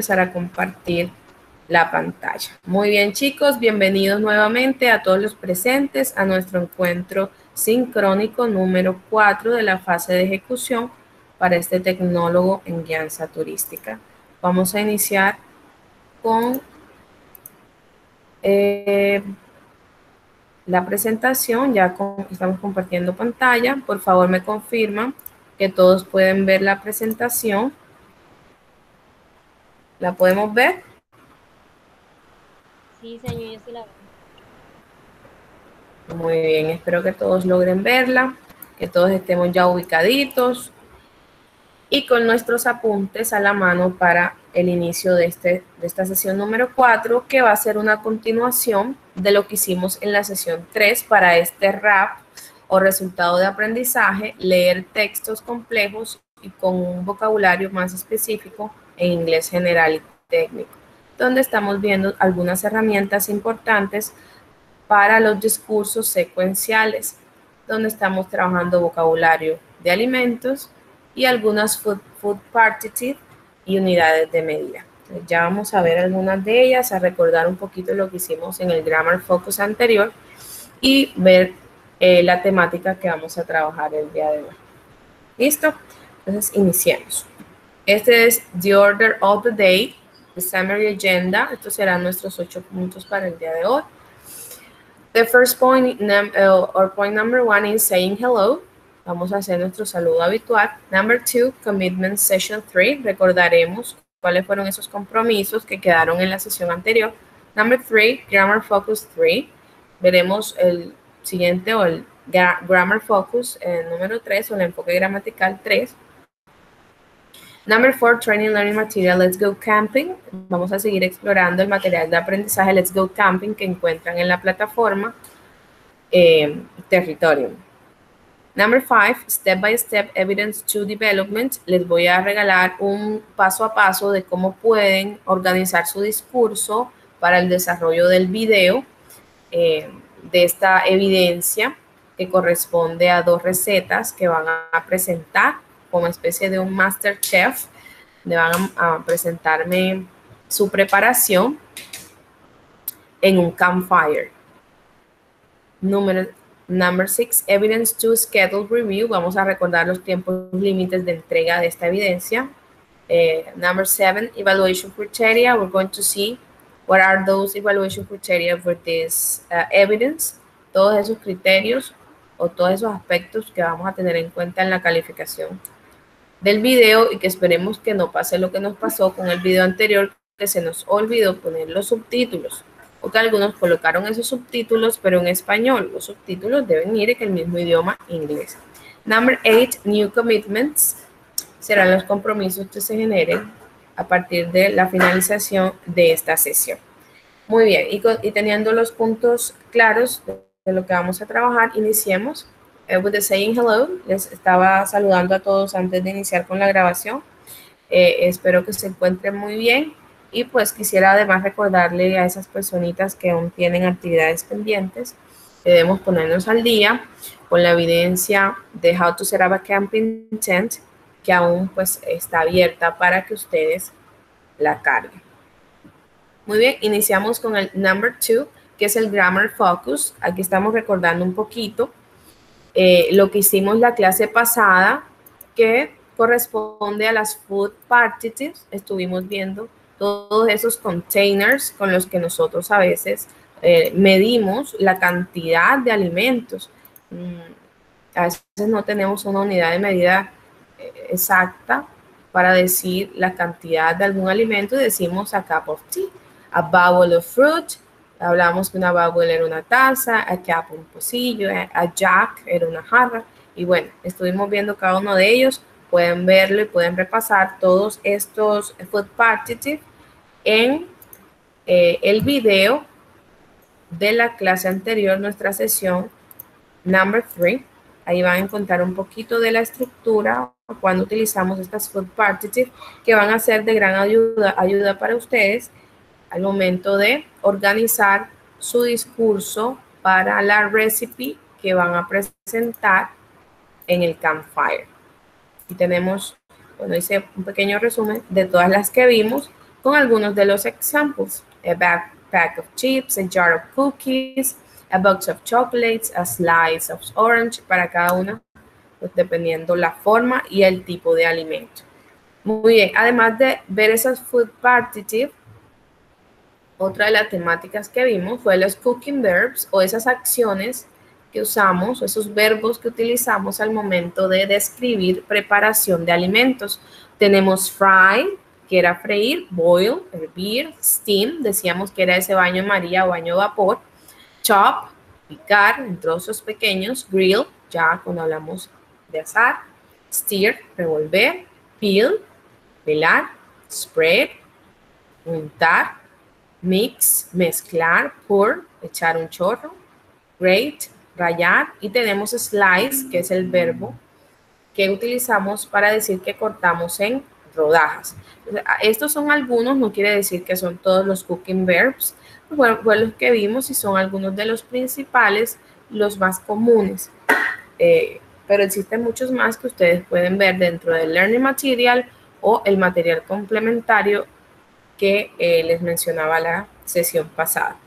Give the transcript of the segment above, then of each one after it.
empezar a compartir la pantalla. Muy bien, chicos, bienvenidos nuevamente a todos los presentes a nuestro encuentro sincrónico número 4 de la fase de ejecución para este tecnólogo en guianza turística. Vamos a iniciar con eh, la presentación. Ya estamos compartiendo pantalla. Por favor, me confirman que todos pueden ver la presentación. ¿La podemos ver? Sí, señor, yo sí la veo. Muy bien, espero que todos logren verla, que todos estemos ya ubicaditos y con nuestros apuntes a la mano para el inicio de, este, de esta sesión número 4, que va a ser una continuación de lo que hicimos en la sesión 3 para este RAP o resultado de aprendizaje, leer textos complejos y con un vocabulario más específico en inglés general y técnico, donde estamos viendo algunas herramientas importantes para los discursos secuenciales, donde estamos trabajando vocabulario de alimentos, y algunas food, food partitive y unidades de medida. ya vamos a ver algunas de ellas, a recordar un poquito lo que hicimos en el Grammar Focus anterior y ver eh, la temática que vamos a trabajar el día de hoy. ¿Listo? Entonces, iniciemos. Este es The Order of the Day, the Summary Agenda. Estos serán nuestros ocho puntos para el día de hoy. The first point, uh, or point number one is saying hello. Vamos a hacer nuestro saludo habitual. Number two, commitment session three. Recordaremos cuáles fueron esos compromisos que quedaron en la sesión anterior. Number three, grammar focus three. Veremos el siguiente o el grammar focus el número tres o el enfoque gramatical 3. Number four, training learning material, let's go camping. Vamos a seguir explorando el material de aprendizaje Let's go camping que encuentran en la plataforma eh, Territorium. Number five, step by step evidence to development. Les voy a regalar un paso a paso de cómo pueden organizar su discurso para el desarrollo del video eh, de esta evidencia que corresponde a dos recetas que van a presentar como especie de un master chef. Le van a, presentarme su preparación en un campfire. Número Number six, evidence to schedule review. Vamos a recordar los tiempos límites de entrega de esta evidencia. Uh, number seven, evaluation criteria. We're going to see what are those evaluation criteria for this uh, evidence. Todos esos criterios o todos esos aspectos que vamos a tener en cuenta en la calificación del video y que esperemos que no pase lo que nos pasó con el video anterior, que se nos olvidó poner los subtítulos o que algunos colocaron esos subtítulos, pero en español. Los subtítulos deben ir en el mismo idioma inglés. Number eight, new commitments. Serán los compromisos que se generen a partir de la finalización de esta sesión. Muy bien, y, teniendo los puntos claros de, lo que vamos a trabajar, iniciemos. With the saying hello, les estaba saludando a todos antes de iniciar con la grabación. Eh, espero que se encuentren muy bien y pues quisiera además recordarle a esas personitas que aún tienen actividades pendientes, debemos ponernos al día con la evidencia de How to Set Up a Camping Tent, que aún pues está abierta para que ustedes la carguen. Muy bien, iniciamos con el number two, que es el Grammar Focus. Aquí estamos recordando un poquito eh, lo que hicimos la clase pasada, que corresponde a las food partitives. Estuvimos viendo todos esos containers con los que nosotros a veces eh, medimos la cantidad de alimentos. Mm, a veces no tenemos una unidad de medida eh, exacta para decir la cantidad de algún alimento y decimos a cup of tea, a bubble of fruit, hablamos que una bubble era una taza, a cup un pocillo, a jack era una jarra. Y bueno, estuvimos viendo cada uno de ellos, pueden verlo y pueden repasar todos estos food partitive en eh, el video de la clase anterior, nuestra sesión number 3. Ahí van a encontrar un poquito de la estructura cuando utilizamos estas food partitive que van a ser de gran ayuda, ayuda para ustedes al momento de organizar su discurso para la recipe que van a presentar en el campfire. Y tenemos, bueno, hice un pequeño resumen de todas las que vimos con algunos de los ejemplos. A backpack of chips, a jar of cookies, a box of chocolates, a slice of orange, para cada una, pues dependiendo la forma y el tipo de alimento. Muy bien, además de ver esas food partitive, otra de las temáticas que vimos fue los cooking verbs o esas acciones que usamos, esos verbos que utilizamos al momento de describir preparación de alimentos. Tenemos fry, que era freír, boil, hervir, steam, decíamos que era ese baño María o baño vapor, chop, picar en trozos pequeños, grill, ya cuando hablamos de asar, stir, revolver, peel, pelar, spread, untar, mix, mezclar, pour, echar un chorro, grate, rayar y tenemos slice, que es el verbo que utilizamos para decir que cortamos en rodajas. Estos son algunos, no quiere decir que son todos los cooking verbs, fueron, los que vimos y son algunos de los principales, los más comunes. Eh, pero existen muchos más que ustedes pueden ver dentro del Learning Material o el material complementario que eh, les mencionaba la sesión pasada.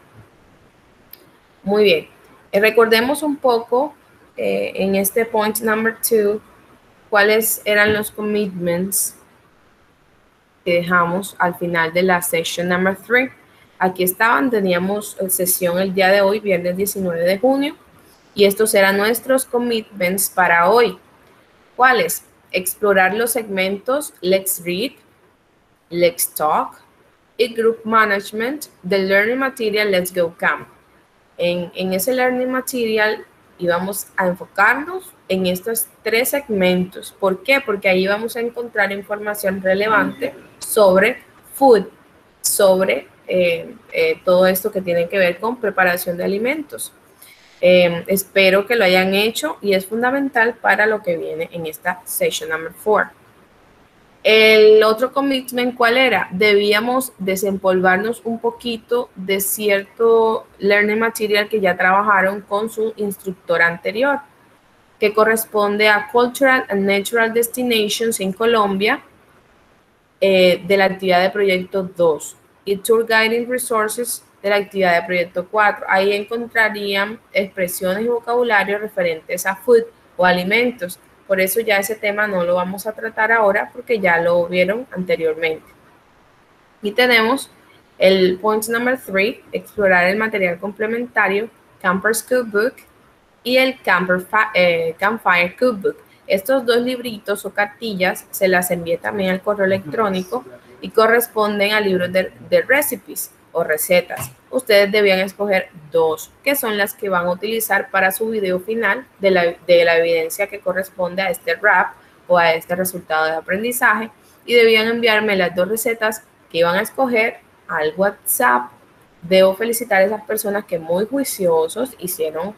Muy bien, eh, recordemos un poco en este point number two cuáles eran los commitments que dejamos al final de la session number 3. Aquí estaban, teníamos eh, sesión el día de hoy, viernes 19 de junio, y estos eran nuestros commitments para hoy. ¿Cuáles? Explorar los segmentos Let's Read, Let's Talk y Group Management del Learning Material Let's Go Camp. En, en ese Learning Material íbamos a enfocarnos en estos tres segmentos. ¿Por qué? Porque ahí vamos a encontrar información relevante sobre food, sobre eh, eh, todo esto que tiene que ver con preparación de alimentos. Em, espero que lo hayan hecho y es fundamental para lo que viene en esta session number 4. El otro commitment, ¿cuál era? Debíamos desempolvarnos un poquito de cierto learning material que ya trabajaron con su instructor anterior, que corresponde a Cultural and Natural Destinations en Colombia, eh, de la actividad de proyecto 2 y Tour Guiding Resources de la actividad de proyecto 4. Ahí encontrarían expresiones y vocabulario referentes a food o alimentos. Por eso ya ese tema no lo vamos a tratar ahora porque ya lo vieron anteriormente. Y tenemos el point number 3, explorar el material complementario, Camper's Cookbook y el eh, Campfire Cookbook. Estos dos libritos o cartillas se las envié también al correo electrónico y corresponden a libros de, recipes o recetas. Ustedes debían escoger dos, que son las que van a utilizar para su video final de la, de la evidencia que corresponde a este rap o a este resultado de aprendizaje y debían enviarme las dos recetas que iban a escoger al WhatsApp. Debo felicitar a esas personas que muy juiciosos hicieron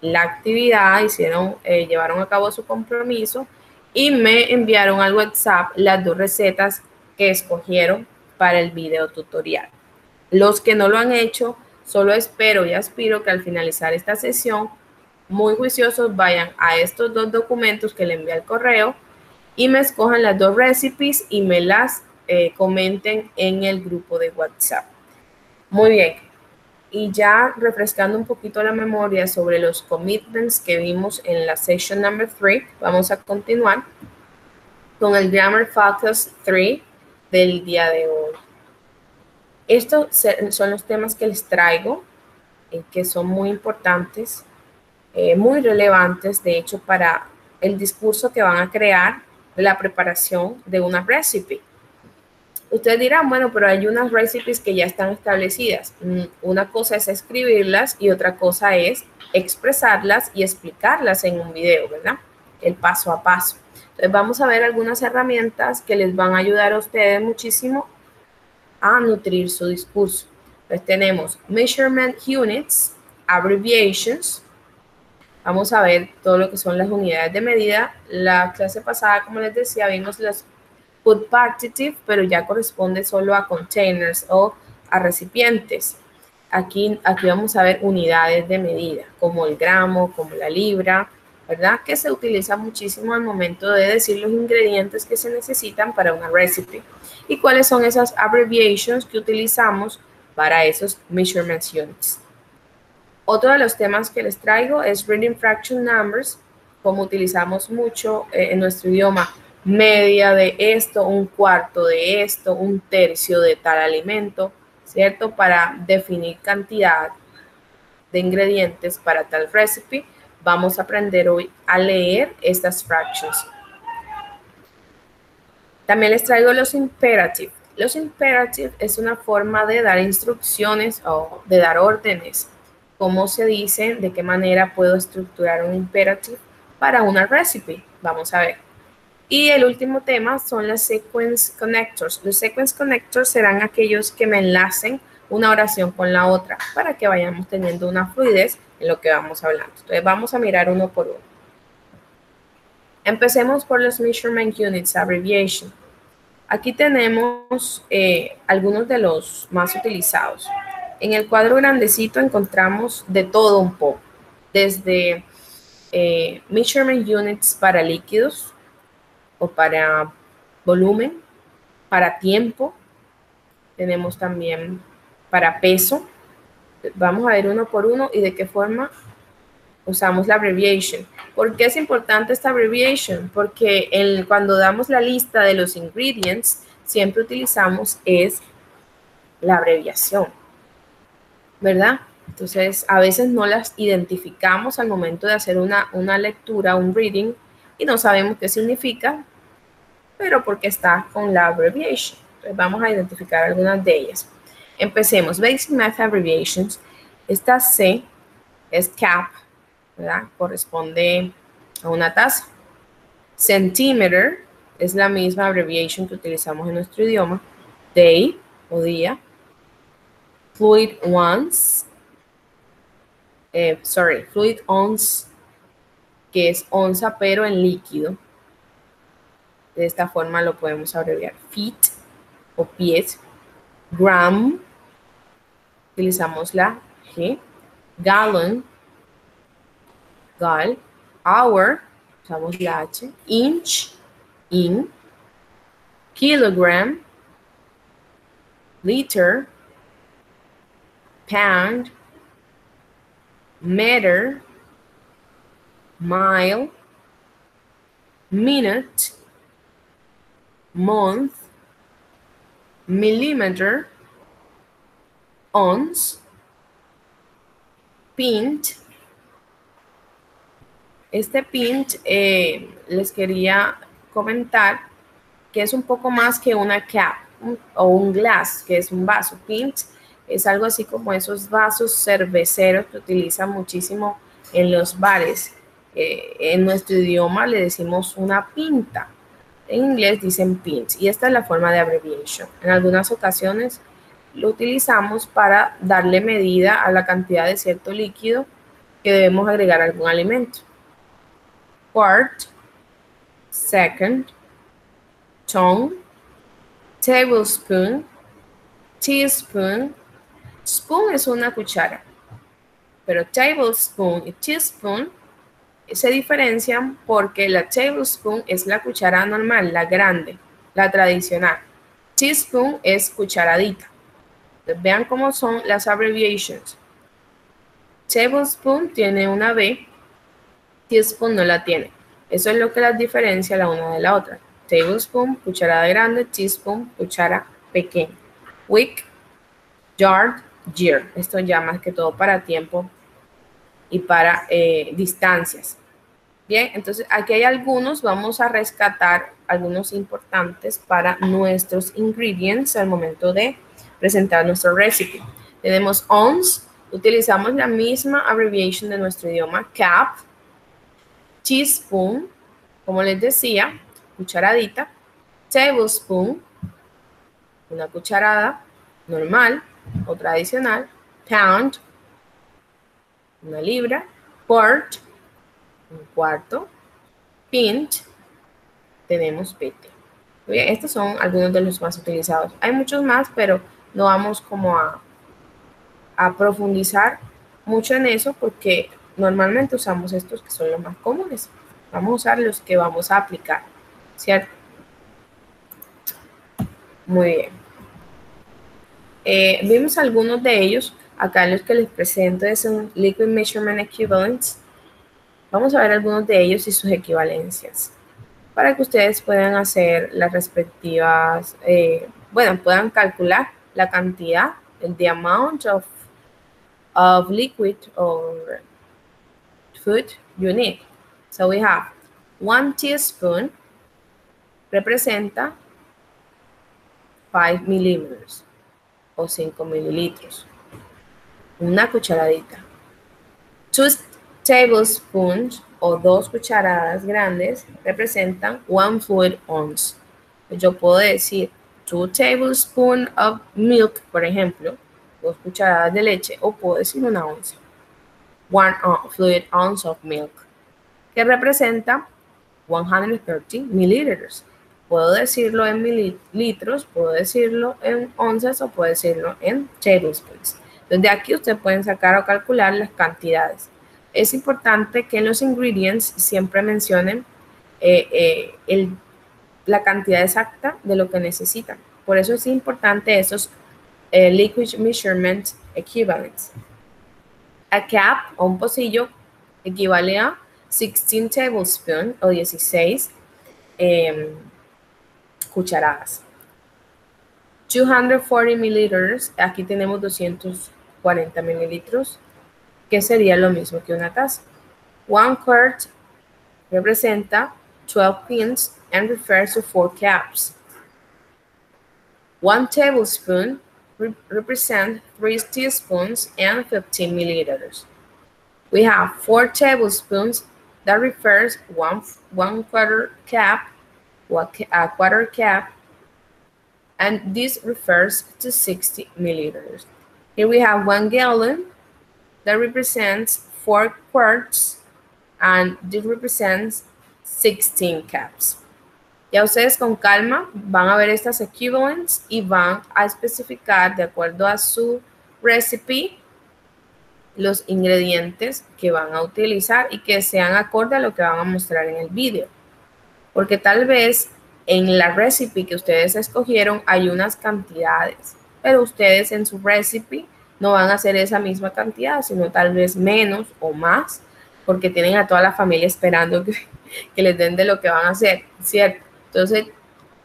la actividad, hicieron, eh, llevaron a cabo su compromiso y me enviaron al WhatsApp las dos recetas que escogieron para el video tutorial. Los que no lo han hecho, solo espero y aspiro que al finalizar esta sesión, muy juiciosos vayan a estos dos documentos que le envié al correo y me escojan las dos recipes y me las eh, comenten en el grupo de WhatsApp. Muy bien, y ya refrescando un poquito la memoria sobre los commitments que vimos en la session number 3, vamos a continuar con el Grammar Focus 3 del día de hoy. Estos son los temas que les traigo, eh, que son muy importantes, eh, muy relevantes, de hecho, para el discurso que van a crear la preparación de una recipe. Ustedes dirán, bueno, pero hay unas recipes que ya están establecidas. Mm, una cosa es escribirlas y otra cosa es expresarlas y explicarlas en un video, ¿verdad? El paso a paso. Entonces vamos a ver algunas herramientas que les van a ayudar a ustedes muchísimo a nutrir su discurso. Entonces tenemos measurement units, abbreviations. Vamos a ver todo lo que son las unidades de medida. La clase pasada, como les decía, vimos las Food partitive, pero ya corresponde solo a containers o a recipientes. Aquí, aquí vamos a ver unidades de medida, como el gramo, como la libra, ¿verdad? Que se utiliza muchísimo al momento de decir los ingredientes que se necesitan para una recipe. Y cuáles son esas abbreviations que utilizamos para esos measurement units. Otro de los temas que les traigo es reading fraction numbers, como utilizamos mucho eh, en nuestro idioma, media de esto, un cuarto de esto, un tercio de tal alimento, ¿cierto? Para definir cantidad de ingredientes para tal recipe, vamos a aprender hoy a leer estas fractions. También les traigo los imperative. Los imperative es una forma de dar instrucciones o de dar órdenes. ¿Cómo se dice? ¿De qué manera puedo estructurar un imperative para una recipe? Vamos a ver. Y el último tema son las sequence connectors. Los sequence connectors serán aquellos que me enlacen una oración con la otra para que vayamos teniendo una fluidez en lo que vamos hablando. Entonces vamos a mirar uno por uno. Empecemos por los Measurement Units Abbreviation. Aquí tenemos eh, algunos de los más utilizados. En el cuadro grandecito encontramos de todo un poco, desde eh, Measurement Units para líquidos o para volumen, para tiempo. Tenemos también para peso. Vamos a ver uno por uno y de qué forma usamos la abbreviation. ¿Por qué es importante esta abbreviation? Porque el, cuando damos la lista de los ingredients, siempre utilizamos es la abreviación, ¿verdad? Entonces, a veces no las identificamos al momento de hacer una, una lectura, un reading, y no sabemos qué significa, pero porque está con la abbreviation. Entonces, vamos a identificar algunas de ellas. Empecemos. Basic Math Abbreviations. Esta C es CAP, Corresponde a una taza. Centimeter es la misma abbreviation que utilizamos en nuestro idioma. Day o día. Fluid ounce. Eh, sorry, fluid ounce, que es onza pero en líquido. De esta forma lo podemos abreviar. Feet o pies. Gram, utilizamos la G, gallon, gal, hour, usamos la H, inch, in, kilogram, liter, pound, meter, mile, minute, month, millimeter, ounce, pint. Este pint eh, les quería comentar que es un poco más que una cap o un glass, que es un vaso. Pint es algo así como esos vasos cerveceros que utilizan muchísimo en los bares. Eh, en nuestro idioma le decimos una pinta. En inglés dicen pint y esta es la forma de abbreviation. En algunas ocasiones lo utilizamos para darle medida a la cantidad de cierto líquido que debemos agregar a algún alimento. Quart, second, tongue, tablespoon, teaspoon. Spoon es una cuchara, pero tablespoon y teaspoon se diferencian porque la tablespoon es la cuchara normal, la grande, la tradicional. Teaspoon es cucharadita. Vean cómo son las abbreviations. Tablespoon tiene una B, teaspoon no la tiene. Eso es lo que las diferencia la una de la otra. Tablespoon, cucharada grande, teaspoon, cuchara pequeña. Week, yard, year. Esto ya más que todo para tiempo y para eh, distancias. Bien, entonces aquí hay algunos, vamos a rescatar algunos importantes para nuestros ingredients al momento de presentar nuestro recipe. Tenemos ounce, utilizamos la misma abbreviation de nuestro idioma, cap, teaspoon, como les decía, cucharadita, tablespoon, una cucharada normal o tradicional, pound, una libra, quart, un cuarto, pint, tenemos pete. Bien, estos son algunos de los más utilizados. Hay muchos más, pero no vamos como a, a profundizar mucho en eso porque normalmente usamos estos que son los más comunes. Vamos a usar los que vamos a aplicar, ¿cierto? Muy bien. Eh, vimos algunos de ellos. Acá los que les presento es un Liquid Measurement Equivalence. Vamos a ver algunos de ellos y sus equivalencias para que ustedes puedan hacer las respectivas, eh, bueno, puedan calcular la cantidad, the amount of, of liquid or food you need. So we have one teaspoon representa 5 mililitros o 5 mililitros. Una cucharadita. Two tablespoons o dos cucharadas grandes representan one fluid ounce. Yo puedo decir two tablespoons of milk, por ejemplo, dos cucharadas de leche, o puedo decir una onza. One fluid ounce of milk, que representa 130 mililitros. Puedo decirlo en mililitros, puedo decirlo en onzas o puedo decirlo en tablespoons. Desde aquí ustedes pueden sacar o calcular las cantidades es importante que en los ingredients siempre mencionen eh, eh, la cantidad exacta de lo que necesitan. Por eso es importante esos eh, liquid measurement equivalents. A cap o un pocillo equivale a 16 tablespoons o 16 em, cucharadas. 240 mililitros, aquí tenemos 240 mililitros que sería lo mismo que una taza. One quart representa 12 pins and refers to four caps. One tablespoon re represents three teaspoons and 15 milliliters. We have four tablespoons that refers one one quarter cup, a quarter cup, and this refers to 60 milliliters. Here we have one gallon that represents four quarts and this represents 16 caps. Ya ustedes con calma van a ver estas equivalents y van a especificar de acuerdo a su recipe los ingredientes que van a utilizar y que sean acorde a lo que van a mostrar en el vídeo. Porque tal vez en la recipe que ustedes escogieron hay unas cantidades, pero ustedes en su recipe no van a hacer esa misma cantidad, sino tal vez menos o más, porque tienen a toda la familia esperando que, les den de lo que van a hacer, ¿cierto? Entonces,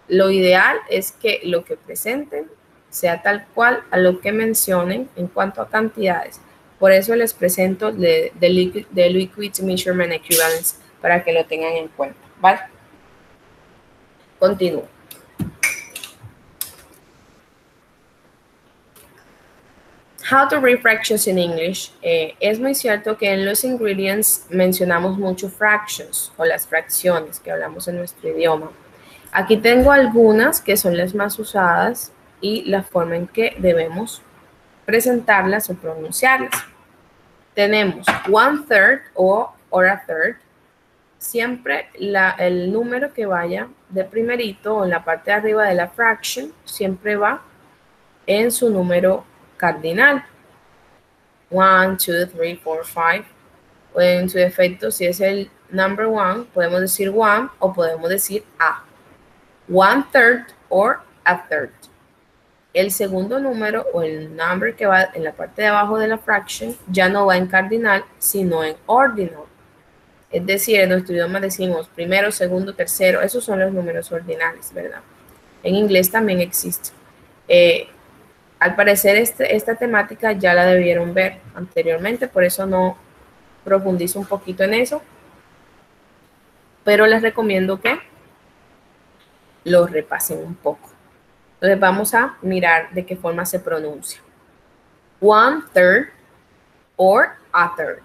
lo ideal es que lo que presenten sea tal cual a lo que mencionen en cuanto a cantidades. Por eso les presento de, de, liquid, de Measurement Equivalence para que lo tengan en cuenta, ¿vale? Continúo. How to read fractions in English. Eh, es muy cierto que en los ingredients mencionamos mucho fractions o las fracciones que hablamos en nuestro idioma. Aquí tengo algunas que son las más usadas y la forma en que debemos presentarlas o pronunciarlas. Tenemos one third o or a third. Siempre el número que vaya de primerito o en la parte de arriba de la fraction siempre va en su número cardinal. 1, 2, 3, 4, 5. En su efecto, si es el number one, podemos decir one o podemos decir a. One third or a third. El segundo número o el number que va en la parte de abajo de la fraction ya no va en cardinal, sino en ordinal. Es decir, en nuestro idioma decimos primero, segundo, tercero. Esos son los números ordinales, ¿verdad? En inglés también existe. Eh, al parecer este, esta temática ya la debieron ver anteriormente, por eso no profundizo un poquito en eso. Pero les recomiendo que lo repasen un poco. Entonces vamos a mirar de qué forma se pronuncia. One third or a third.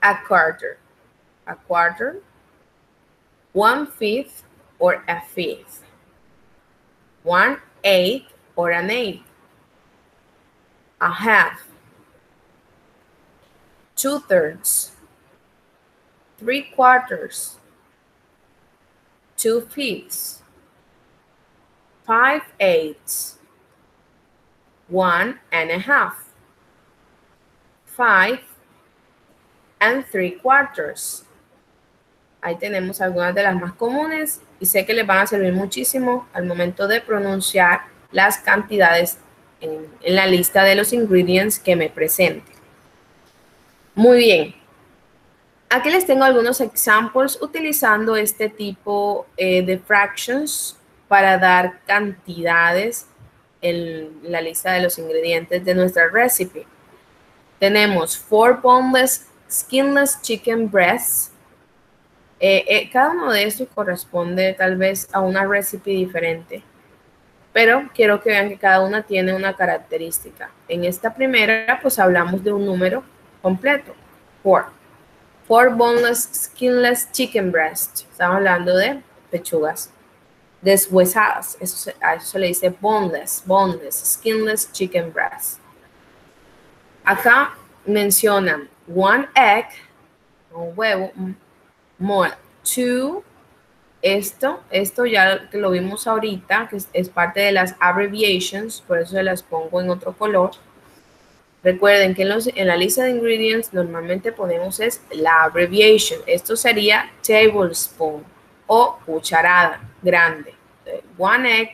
A quarter. A quarter. One fifth or a fifth. One eighth or an eighth, a half, two thirds, three quarters, two fifths, five eighths, one and a half, five and three quarters, Ahí tenemos algunas de las más comunes y sé que les van a servir muchísimo al momento de pronunciar las cantidades en, la lista de los ingredients que me presente. Muy bien. Aquí les tengo algunos ejemplos utilizando este tipo eh, de fractions para dar cantidades en la lista de los ingredientes de nuestra recipe. Tenemos four boneless, skinless chicken breasts. Eh, eh, cada uno de estos corresponde tal vez a una recipe diferente, pero quiero que vean que cada una tiene una característica. En esta primera, pues hablamos de un número completo, four. Four boneless, skinless chicken breasts. Estamos hablando de pechugas deshuesadas. Eso a eso se le dice boneless, boneless, skinless chicken breast. Acá mencionan one egg, un huevo, more, two, esto, esto ya que lo vimos ahorita, que es, parte de las abbreviations, por eso se las pongo en otro color. Recuerden que en, la lista de ingredients normalmente ponemos es la abbreviation. Esto sería tablespoon o cucharada grande. One egg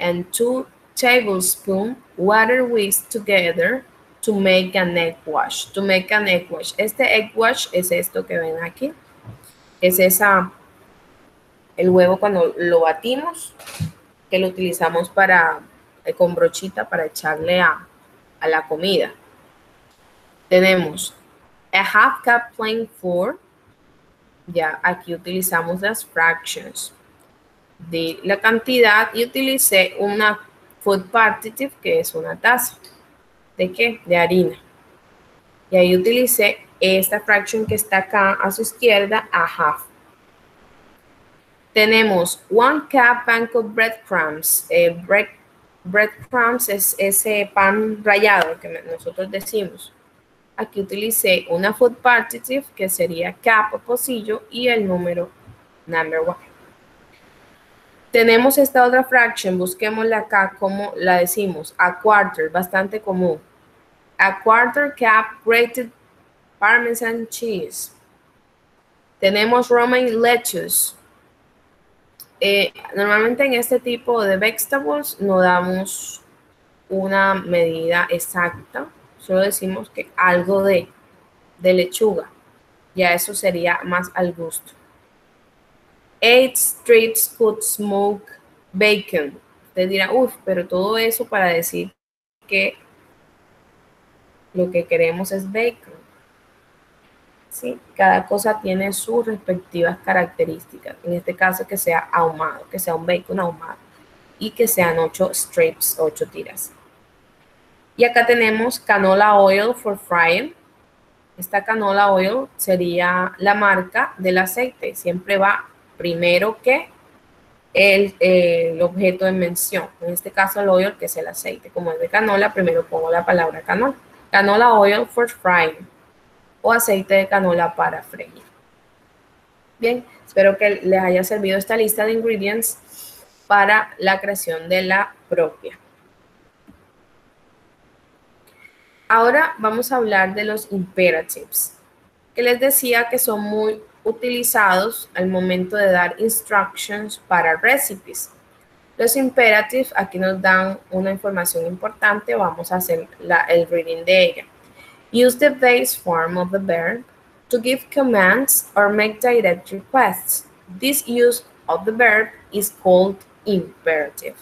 and two tablespoons water whisked together to make an egg wash. To make an egg wash. Este egg wash es esto que ven aquí. Es esa, el huevo cuando lo batimos, que lo utilizamos para, eh, con brochita para echarle a, a la comida. Tenemos a half cup plain flour, ya aquí utilizamos las fractions de la cantidad y utilicé una food partitive que es una taza. ¿De qué? De harina. Y ahí utilicé esta fraction que está acá a su izquierda a half. Tenemos one cup bank of breadcrumbs. Eh, bread, breadcrumbs es ese pan rallado que nosotros decimos. Aquí utilicé una food partitive que sería cap o pocillo y el número number one. Tenemos esta otra fraction, busquémosla acá como la decimos, a quarter, bastante común. A quarter cup grated parmesan cheese. Tenemos romaine lettuce. Eh, normalmente en este tipo de vegetables no damos una medida exacta, solo decimos que algo de, de lechuga. Ya eso sería más al gusto. Eight streets could smoke bacon. Usted dirá, uff, pero todo eso para decir que lo que queremos es bacon. ¿Sí? Cada cosa tiene sus respectivas características. En este caso, que sea ahumado, que sea un bacon ahumado y que sean ocho strips, ocho tiras. Y acá tenemos canola oil for frying. Esta canola oil sería la marca del aceite. Siempre va primero que el, objeto de mención. En este caso el oil, que es el aceite. Como es de canola, primero pongo la palabra canola. Canola oil for frying o aceite de canola para freír. Bien, espero que les haya servido esta lista de ingredients para la creación de la propia. Ahora vamos a hablar de los imperatives, que les decía que son muy utilizados al momento de dar instructions para recipes. Los imperatives aquí nos dan una información importante, vamos a hacer el reading de ella. Use the base form of the verb to give commands or make direct requests. This use of the verb is called imperative.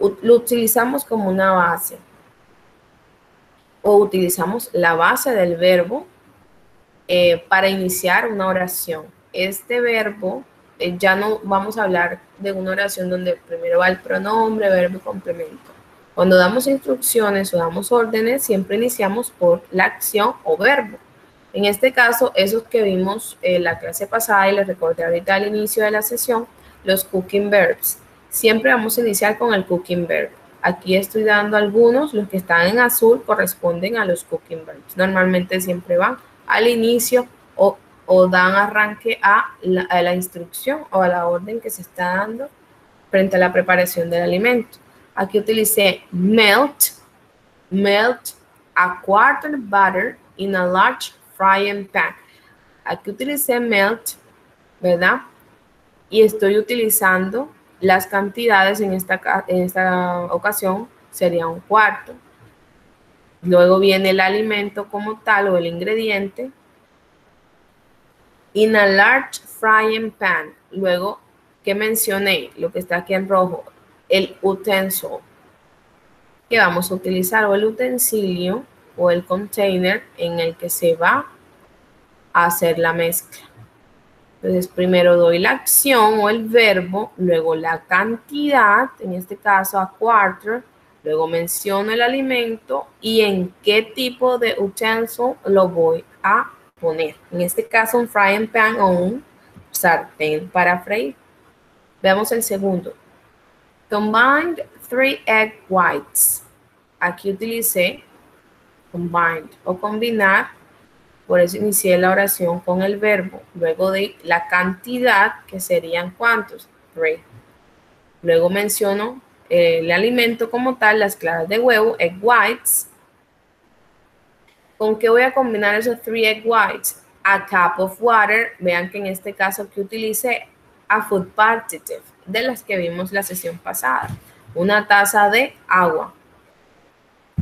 Lo utilizamos como una base o utilizamos la base del verbo eh, para iniciar una oración. Este verbo, eh, ya no vamos a hablar de una oración donde primero va el pronombre, verbo y complemento. Cuando damos instrucciones o damos órdenes, siempre iniciamos por la acción o verbo. En este caso, esos que vimos en la clase pasada y les recordé ahorita al inicio de la sesión, los cooking verbs. Siempre vamos a iniciar con el cooking verb. Aquí estoy dando algunos, los que están en azul corresponden a los cooking verbs. Normalmente siempre van al inicio o, dan arranque a la, a la instrucción o a la orden que se está dando frente a la preparación del alimento. Aquí utilicé melt, melt a quarter butter in a large frying pan. Aquí utilicé melt ¿verdad? Y estoy utilizando las cantidades en esta, en esta ocasión, sería un cuarto. Luego viene el alimento como tal o el ingrediente. In a large frying pan. Luego, que mencioné? Lo que está aquí en rojo, el utensil que vamos a utilizar o el utensilio o el container en el que se va a hacer la mezcla. Entonces, primero doy la acción o el verbo, luego la cantidad, en este caso a quarter, luego menciono el alimento y en qué tipo de utensil lo voy a poner. En este caso, un frying pan o un sartén para freír. Veamos el segundo. Combined three egg whites. Aquí utilicé combined o combinar, por eso inicié la oración con el verbo. Luego de la cantidad, que serían cuántos. Luego menciono eh, el alimento como tal, las claras de huevo, egg whites. ¿Con qué voy a combinar esos three egg whites? A cup of water. Vean que en este caso que utilicé a food partitive de las que vimos la sesión pasada. Una taza de agua.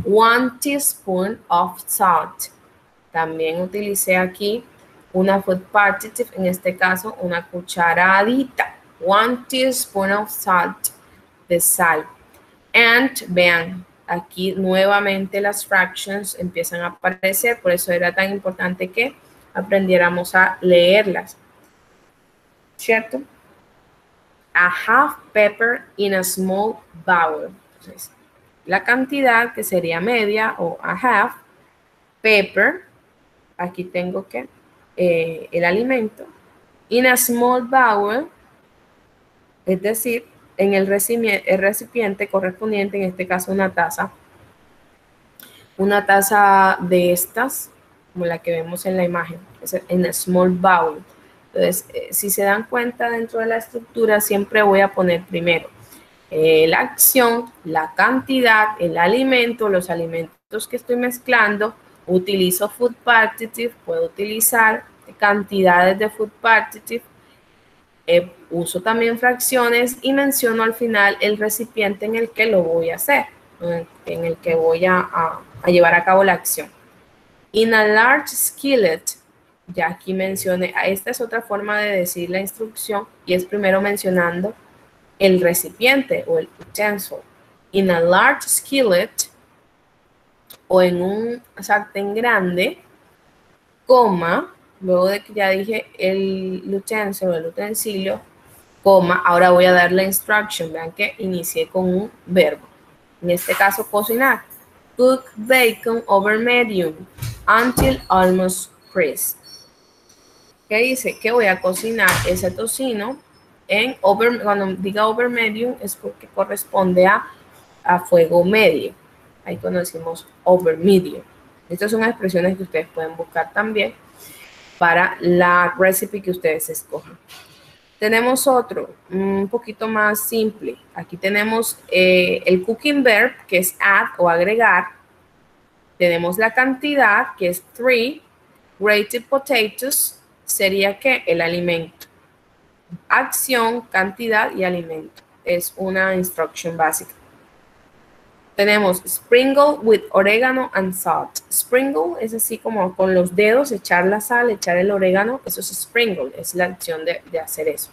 One teaspoon of salt. También utilicé aquí una food partitive, en este caso una cucharadita. One teaspoon of salt de sal. And vean, aquí nuevamente las fractions empiezan a aparecer, por eso era tan importante que aprendiéramos a leerlas. ¿Cierto? a half pepper in a small bowl. Entonces, la cantidad que sería media o a half pepper, aquí tengo que eh, el alimento, in a small bowl, es decir, en el recipiente, correspondiente, en este caso una taza, una taza de estas, como la que vemos en la imagen, en a small bowl. Entonces, eh, si se dan cuenta dentro de la estructura, siempre voy a poner primero eh, la acción, la cantidad, el alimento, los alimentos que estoy mezclando. Utilizo food partitive, puedo utilizar cantidades de food partitive. Eh, uso también fracciones y menciono al final el recipiente en el que lo voy a hacer, en el que voy a, a llevar a cabo la acción. In a large skillet, ya aquí mencioné, esta es otra forma de decir la instrucción y es primero mencionando el recipiente o el utensil. In a large skillet o en un sartén grande, coma, luego de que ya dije el utensil o el utensilio, coma, ahora voy a dar la instruction. Vean que inicié con un verbo. En este caso, cocinar. Cook bacon over medium until almost crisp que dice que voy a cocinar ese tocino en over, cuando diga over medium es porque corresponde a, a fuego medio. Ahí conocimos over medium. Estas son expresiones que ustedes pueden buscar también para la recipe que ustedes escojan. Tenemos otro, un poquito más simple. Aquí tenemos eh, el cooking verb, que es add o agregar. Tenemos la cantidad, que es three. Grated potatoes, sería que el alimento. Acción, cantidad y alimento. Es una instruction básica. Tenemos sprinkle with oregano and salt. Sprinkle es así como con los dedos echar la sal, echar el orégano. Eso es sprinkle, es la acción de, hacer eso.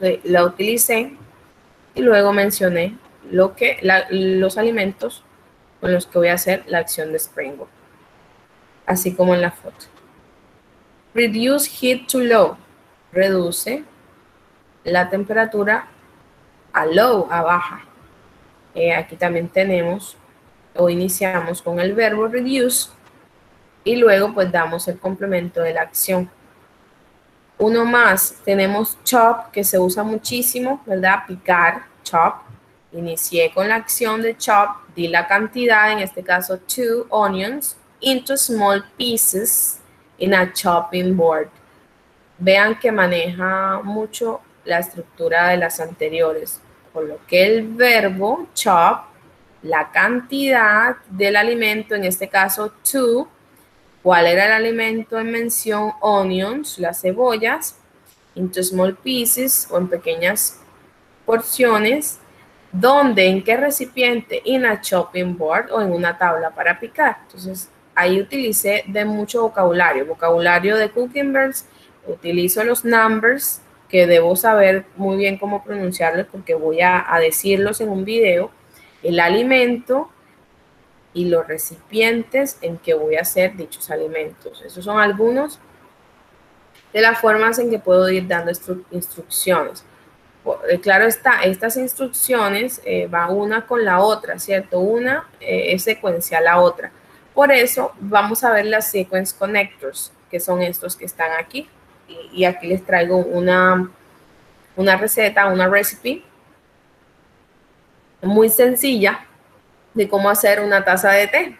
la utilicé y luego mencioné lo que, los alimentos con los que voy a hacer la acción de sprinkle. Así como en la foto. Reduce heat to low. Reduce la temperatura a low, a baja. Eh, aquí también tenemos o iniciamos con el verbo reduce y luego pues damos el complemento de la acción. Uno más, tenemos chop que se usa muchísimo, ¿verdad? Picar, chop. Inicié con la acción de chop, di la cantidad, en este caso two onions, into small pieces in a chopping board. Vean que maneja mucho la estructura de las anteriores. Coloqué el verbo chop, la cantidad del alimento, en este caso to, cuál era el alimento en mención, onions, las cebollas, into small pieces o en pequeñas porciones. ¿Dónde? ¿En qué recipiente? In a chopping board o en una tabla para picar. Entonces, ahí utilicé de mucho vocabulario. Vocabulario de Cooking Birds. Utilizo los numbers que debo saber muy bien cómo pronunciarlos porque voy a, a decirlos en un video. El alimento, y los recipientes en que voy a hacer dichos alimentos. Esos son algunos de las formas en que puedo ir dando instrucciones. Eh, claro está, estas instrucciones eh, van una con la otra, ¿cierto? Una eh, es secuencial a la otra. Por eso vamos a ver las sequence connectors, que son estos que están aquí. Y, aquí les traigo una, una receta, una recipe muy sencilla de cómo hacer una taza de té,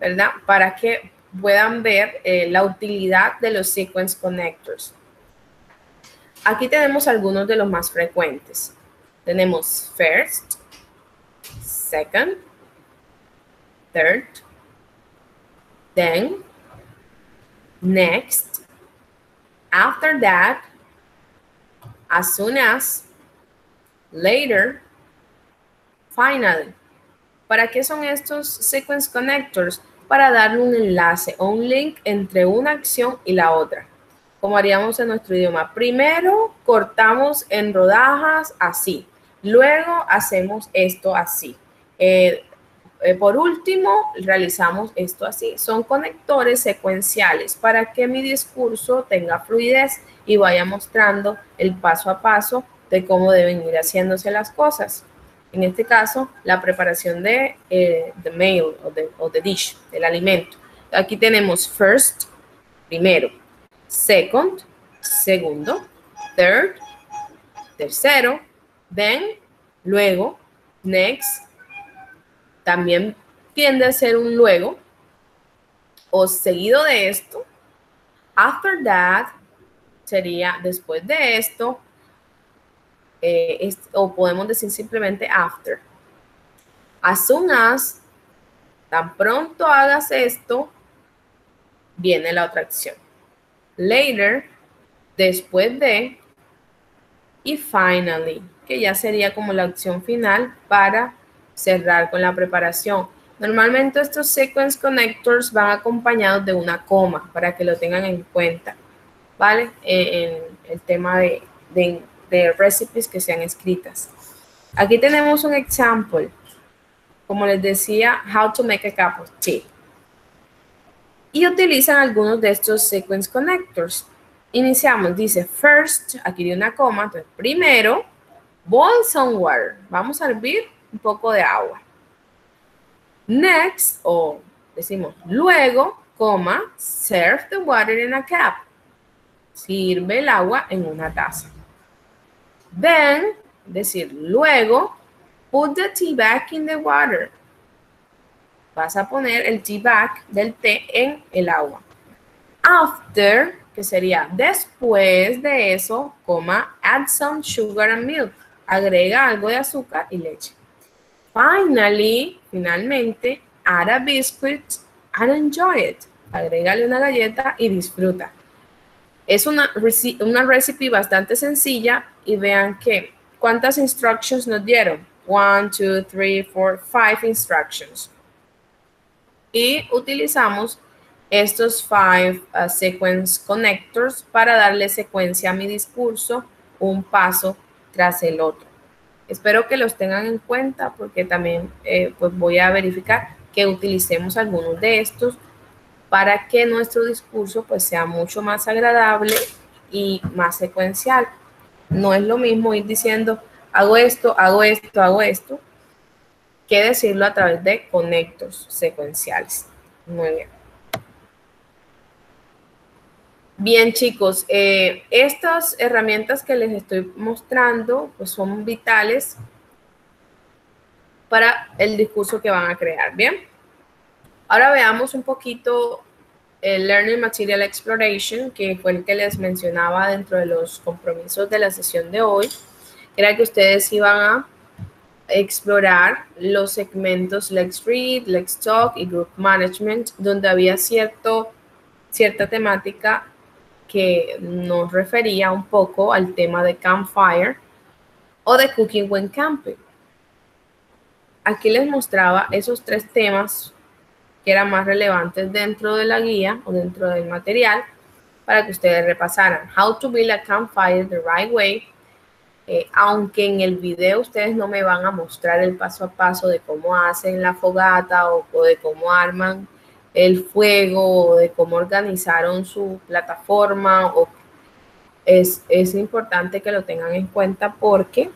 ¿verdad? Para que puedan ver eh, la utilidad de los sequence connectors. Aquí tenemos algunos de los más frecuentes. Tenemos first, second, third, then, next, after that, as soon as, later, finally. ¿Para qué son estos sequence connectors? Para darle un enlace o un link entre una acción y la otra, como haríamos en nuestro idioma. Primero cortamos en rodajas así, luego hacemos esto así. Eh, eh, por último, realizamos esto así. Son conectores secuenciales para que mi discurso tenga fluidez y vaya mostrando el paso a paso de cómo deben ir haciéndose las cosas. En este caso, la preparación de eh, the meal o de, o the dish, del alimento. Aquí tenemos first, primero, second, segundo, third, tercero, then, luego, next, también tiende a ser un luego, o seguido de esto, after that, sería después de esto, eh, o podemos decir simplemente after. As soon as, tan pronto hagas esto, viene la otra acción. Later, después de, y finally, que ya sería como la opción final para cerrar con la preparación. Normalmente estos sequence connectors van acompañados de una coma para que lo tengan en cuenta, ¿vale? En, el tema de, de recipes que sean escritas. Aquí tenemos un ejemplo, como les decía, how to make a cup of tea. Y utilizan algunos de estos sequence connectors. Iniciamos, dice first, aquí de una coma, primero, boil some water. Vamos a hervir un poco de agua. Next, o decimos luego, coma, serve the water in a cup. Sirve el agua en una taza. Then, decir luego, put the tea bag in the water. Vas a poner el tea bag del té en el agua. After, que sería después de eso, coma, add some sugar and milk. Agrega algo de azúcar y leche. Finally, finalmente, add a biscuit and enjoy it. Agrégale una galleta y disfruta. Es una, una recipe bastante sencilla y vean que cuántas instructions nos dieron. One, two, three, four, five instructions. Y utilizamos estos five uh, sequence connectors para darle secuencia a mi discurso un paso tras el otro. Espero que los tengan en cuenta porque también eh, pues voy a verificar que utilicemos algunos de estos para que nuestro discurso pues sea mucho más agradable y más secuencial. No es lo mismo ir diciendo hago esto, hago esto, hago esto, que decirlo a través de conectos secuenciales. Muy bien. Bien, chicos, eh, estas herramientas que les estoy mostrando pues son vitales para el discurso que van a crear. Bien. Ahora veamos un poquito el Learning Material Exploration, que fue el que les mencionaba dentro de los compromisos de la sesión de hoy, era que ustedes iban a explorar los segmentos Let's Read, Let's Talk y Group Management, donde había cierto, cierta temática que nos refería un poco al tema de campfire o de cooking when camping. Aquí les mostraba esos tres temas que eran más relevantes dentro de la guía o dentro del material para que ustedes repasaran. How to build a campfire the right way. Eh, aunque en el video ustedes no me van a mostrar el paso a paso de cómo hacen la fogata o, de cómo arman el fuego de cómo organizaron su plataforma. O, es, es importante que lo tengan en cuenta porque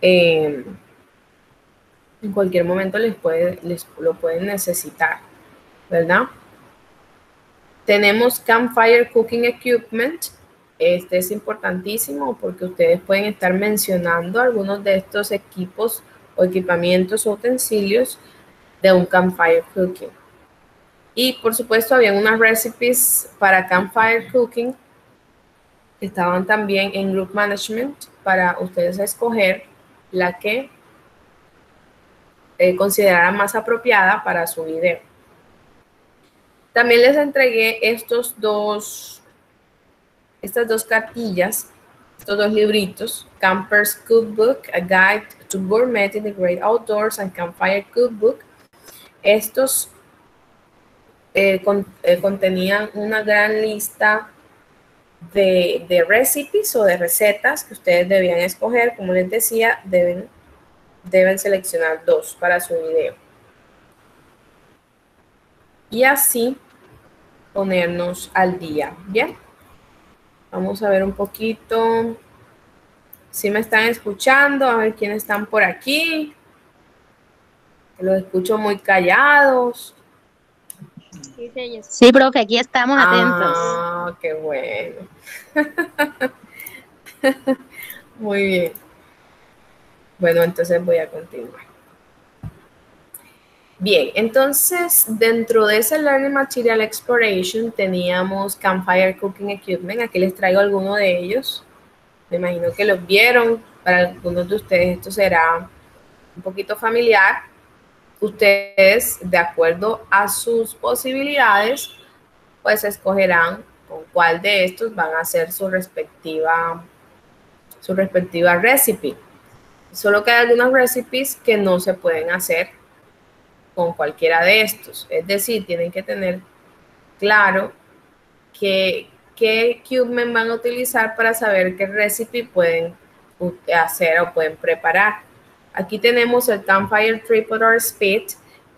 eh, en cualquier momento les, puede, les lo pueden necesitar, ¿verdad? Tenemos Campfire Cooking Equipment. Este es importantísimo porque ustedes pueden estar mencionando algunos de estos equipos o equipamientos o utensilios de un Campfire Cooking. Y por supuesto, había unas recipes para Campfire Cooking que estaban también en Group Management para ustedes escoger la que eh, consideraran más apropiada para su video. También les entregué estos dos, estas dos cartillas, estos dos libritos, Camper's Cookbook, A Guide to Gourmet in the Great Outdoors and Campfire Cookbook. Estos eh, eh, contenían una gran lista de, de recipes o de recetas que ustedes debían escoger. Como les decía, deben, deben seleccionar dos para su video y así ponernos al día. Bien, vamos a ver un poquito si me están escuchando, a ver quiénes están por aquí. Los escucho muy callados. Sí, profe, aquí estamos atentos. Ah, qué bueno. muy bien. Bueno, entonces voy a continuar. Bien, entonces dentro de ese Learning Material Exploration teníamos Campfire Cooking Equipment. Aquí les traigo algunos de ellos. Me imagino que los vieron. Para algunos de ustedes esto será un poquito familiar. Ustedes, de acuerdo a sus posibilidades, pues escogerán con cuál de estos van a hacer su respectiva, su respectiva recipe. Solo que hay algunas recipes que no se pueden hacer con cualquiera de estos. Es decir, tienen que tener claro qué, qué equipment van a utilizar para saber qué recipe pueden hacer o pueden preparar. Aquí tenemos el Campfire Triple or Spit.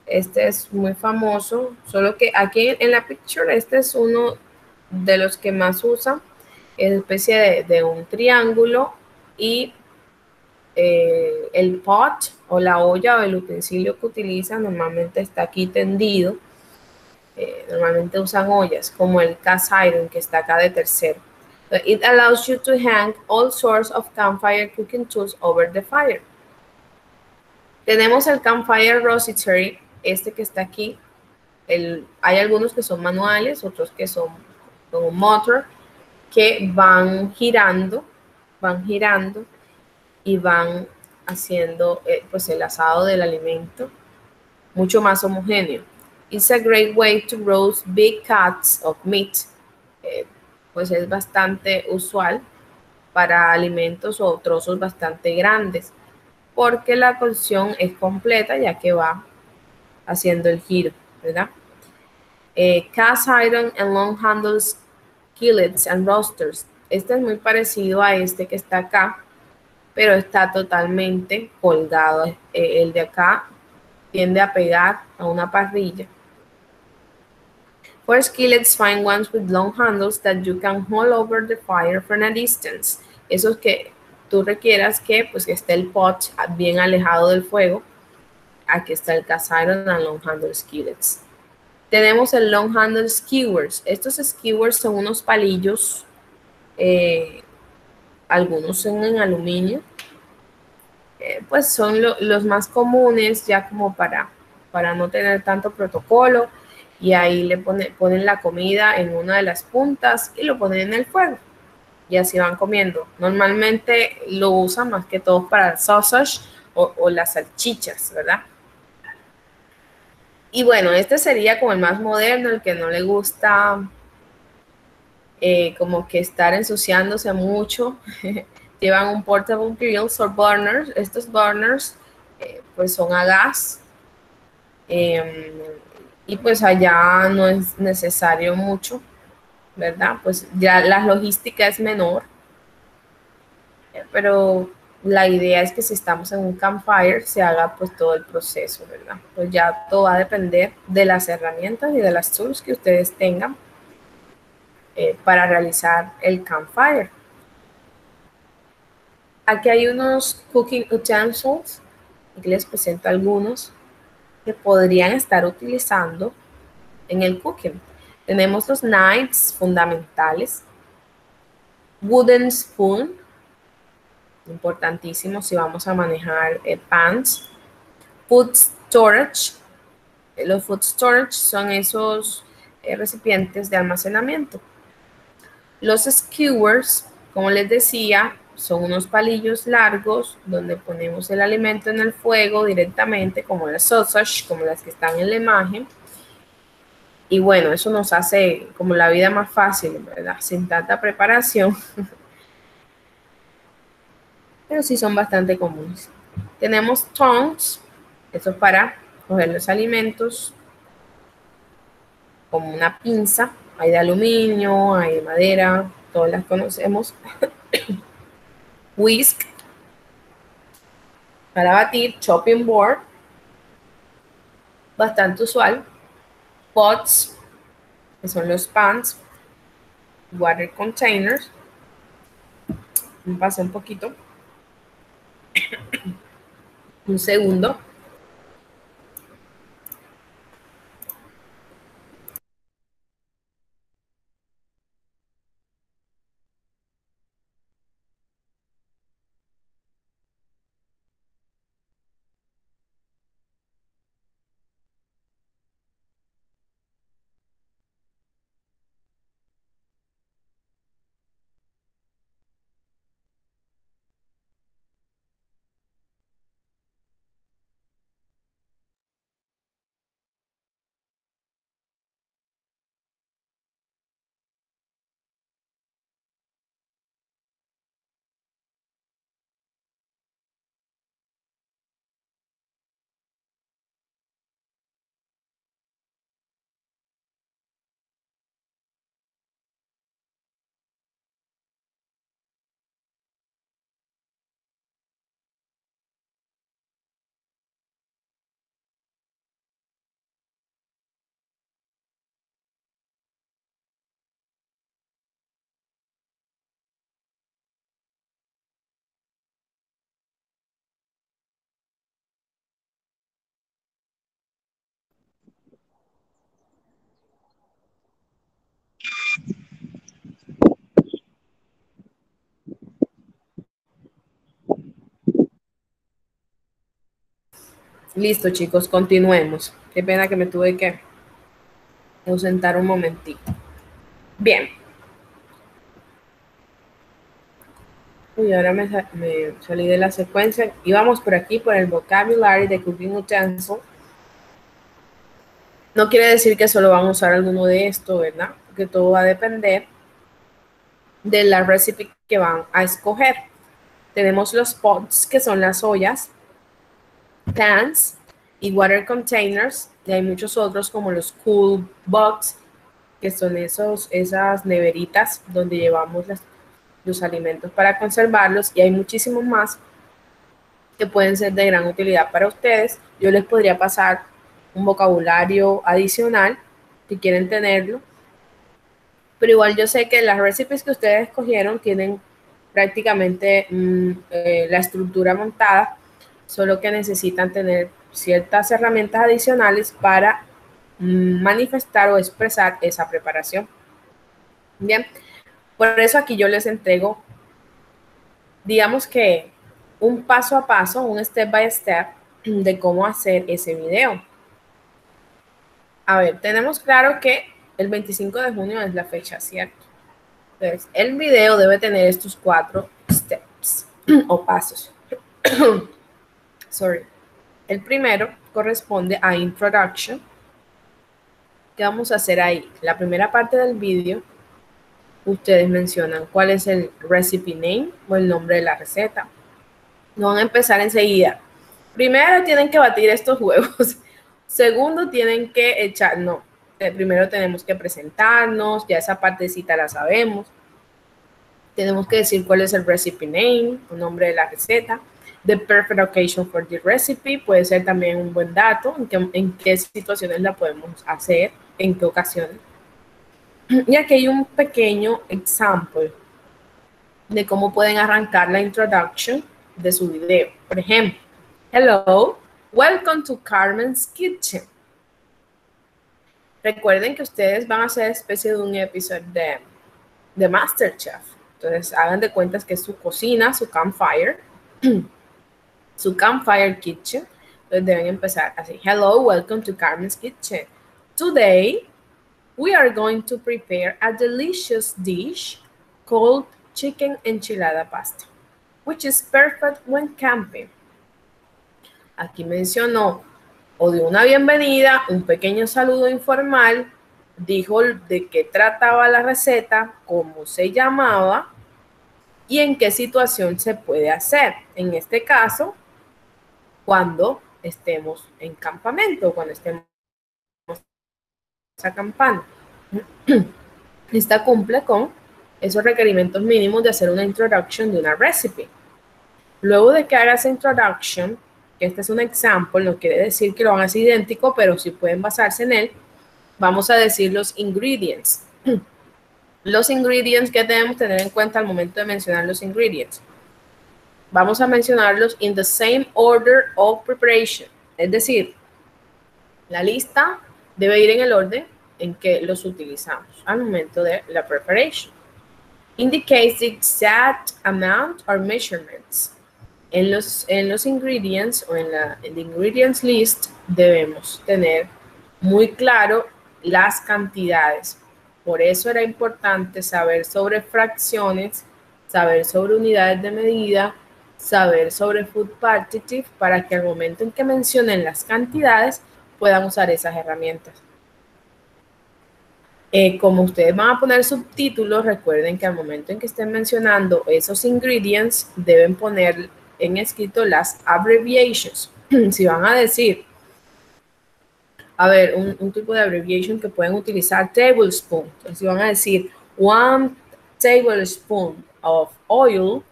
Este es muy famoso, solo que aquí en la picture este es uno de los que más usa. Es especie de, un triángulo y eh, el pot o la olla o el utensilio que utilizan normalmente está aquí tendido. Eh, normalmente usan ollas como el cast iron que está acá de tercero. It allows you to hang all sorts of campfire cooking tools over the fire. Tenemos el campfire rosatory, este que está aquí. El, hay algunos que son manuales, otros que son con un motor, que van girando, van girando y van haciendo eh, pues el asado del alimento mucho más homogéneo. It's a great way to roast big cuts of meat. Eh, pues es bastante usual para alimentos o trozos bastante grandes porque la cocción es completa ya que va haciendo el giro, ¿verdad? Eh, cast iron and long handles killets and roasters. Este es muy parecido a este que está acá, pero está totalmente colgado. Eh, el de acá tiende a pegar a una parrilla. For skillets, find ones with long handles that you can hold over the fire from a distance. Esos que tú requieras que pues que esté el pot bien alejado del fuego. Aquí está el cast iron and long handle skillets. Tenemos el long handle skewers. Estos skewers son unos palillos eh, algunos son en aluminio, eh, pues son los más comunes ya como para, para no tener tanto protocolo y ahí le ponen la comida en una de las puntas y lo ponen en el fuego y así van comiendo. Normalmente lo usan más que todo para el sausage o, las salchichas, ¿verdad? Y bueno, este sería como el más moderno, el que no le gusta eh, como que estar ensuciándose mucho. Llevan un portable grills o burners. Estos burners eh, pues son a gas. Em, y pues allá no es necesario mucho, ¿verdad? Pues ya la logística es menor. Pero la idea es que si estamos en un campfire se haga pues todo el proceso, ¿verdad? Pues ya todo va a depender de las herramientas y de las tools que ustedes tengan eh, para realizar el campfire. Aquí hay unos cooking utensils, les presento algunos que podrían estar utilizando en el cooking. Tenemos los knives fundamentales, wooden spoon, importantísimo si vamos a manejar eh, pans. Food storage. Eh, los food storage son esos eh, recipientes de almacenamiento. Los skewers, como les decía, son unos palillos largos donde ponemos el alimento en el fuego directamente, como las sausage, como las que están en la imagen. Y bueno, eso nos hace como la vida más fácil, ¿verdad? Sin tanta preparación. pero sí son bastante comunes. Tenemos tongs, eso es para coger los alimentos, como una pinza, hay de aluminio, hay de madera, todas las conocemos. Whisk, para batir, chopping board, bastante usual. Pots, que son los pans, water containers. Me pasé un poquito. Un segundo. Listo, chicos, continuemos. Qué pena que me tuve que ausentar un momentito. Bien. Uy, ahora me, salí de la secuencia. Y vamos por aquí, por el vocabulary de Cooking Utensil. No quiere decir que solo van a usar alguno de estos, ¿verdad? Porque todo va a depender de la recipe que van a escoger. Tenemos los pots, que son las ollas pans y water containers, y hay muchos otros como los cool box, que son esos, esas neveritas donde llevamos los alimentos para conservarlos, y hay muchísimos más que pueden ser de gran utilidad para ustedes. Yo les podría pasar un vocabulario adicional si quieren tenerlo. Pero igual yo sé que las recipes que ustedes escogieron tienen prácticamente mm, eh, la estructura montada solo que necesitan tener ciertas herramientas adicionales para mm, manifestar o expresar esa preparación. Bien, por eso aquí yo les entrego, digamos que un paso a paso, un step by step de cómo hacer ese video. A ver, tenemos claro que el 25 de junio es la fecha, ¿cierto? Entonces, el video debe tener estos cuatro steps o pasos. sorry. El primero corresponde a Introduction. ¿Qué vamos a hacer ahí? La primera parte del vídeo ustedes mencionan cuál es el recipe name o el nombre de la receta. No van a empezar enseguida. Primero tienen que batir estos huevos. Segundo, tienen que echar, no, eh, primero tenemos que presentarnos, ya esa partecita la sabemos. Tenemos que decir cuál es el recipe name, el nombre de la receta. The perfect occasion for the recipe puede ser también un buen dato, en qué, en qué situaciones la podemos hacer, en qué ocasiones. Y aquí hay un pequeño ejemplo de cómo pueden arrancar la introduction de su video. Por ejemplo, hello, welcome to Carmen's Kitchen. Recuerden que ustedes van a ser especie de un episodio de, de Masterchef. Entonces, hagan de cuentas que es su cocina, su campfire, su campfire kitchen. Entonces, deben empezar así. Hello, welcome to Carmen's Kitchen. Today, we are going to prepare a delicious dish called chicken enchilada pasta, which is perfect when camping. Aquí mencionó o de una bienvenida, un pequeño saludo informal, dijo de qué trataba la receta, cómo se llamaba y en qué situación se puede hacer. En este caso, cuando estemos en campamento, cuando estemos acampando. Esta cumple con esos requerimientos mínimos de hacer una introduction de una recipe. Luego de que hagas introduction, que este es un ejemplo, no quiere decir que lo hacer idéntico, pero si pueden basarse en él, vamos a decir los ingredients. Los ingredients que debemos tener en cuenta al momento de mencionar los ingredients. Vamos a mencionarlos in the same order of preparation. Es decir, la lista debe ir en el orden en que los utilizamos al momento de la preparation. Indicate the exact amount or measurements. En los, en los ingredients o en la ingredients list debemos tener muy claro las cantidades por eso era importante saber sobre fracciones, saber sobre unidades de medida, saber sobre food partitive para que al momento en que mencionen las cantidades puedan usar esas herramientas. Eh, como ustedes van a poner subtítulos, recuerden que al momento en que estén mencionando esos ingredients, deben poner en escrito las abbreviations. si van a decir a ver, un, tipo de abbreviation que pueden utilizar, tablespoon. Si van a decir one tablespoon of oil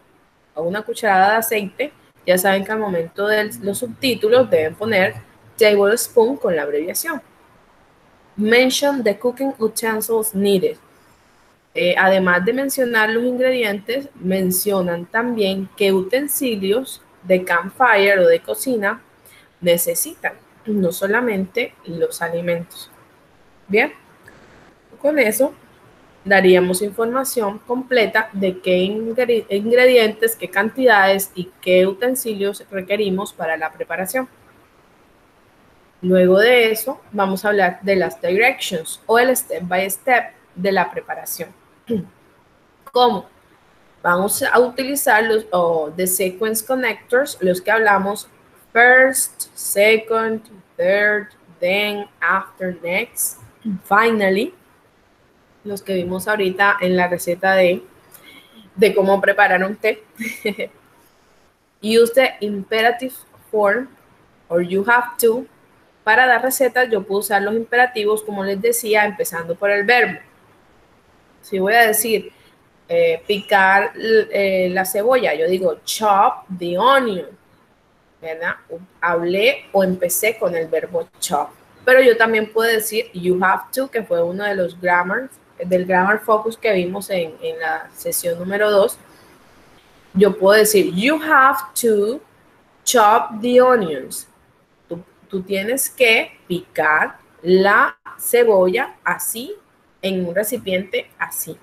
una cucharada de aceite, ya saben que al momento de los subtítulos deben poner tablespoon con la abreviación. Mention the cooking utensils needed. Eh, además de mencionar los ingredientes, mencionan también qué utensilios de campfire o de cocina necesitan no solamente los alimentos. Bien, con eso daríamos información completa de qué ingredientes, qué cantidades y qué utensilios requerimos para la preparación. Luego de eso, vamos a hablar de las directions o el step by step de la preparación. ¿Cómo? Vamos a utilizar los o the sequence connectors, los que hablamos first, second, third, then, after, next, finally. Los que vimos ahorita en la receta de, de cómo preparar un té. Use the imperative form or you have to. Para dar recetas yo puedo usar los imperativos, como les decía, empezando por el verbo. Si voy a decir eh, picar eh, la cebolla, yo digo chop the onion ¿verdad? Hablé o empecé con el verbo chop. Pero yo también puedo decir you have to, que fue uno de los grammars, del grammar focus que vimos en, en la sesión número 2. Yo puedo decir you have to chop the onions. Tú, tú tienes que picar la cebolla así en un recipiente así.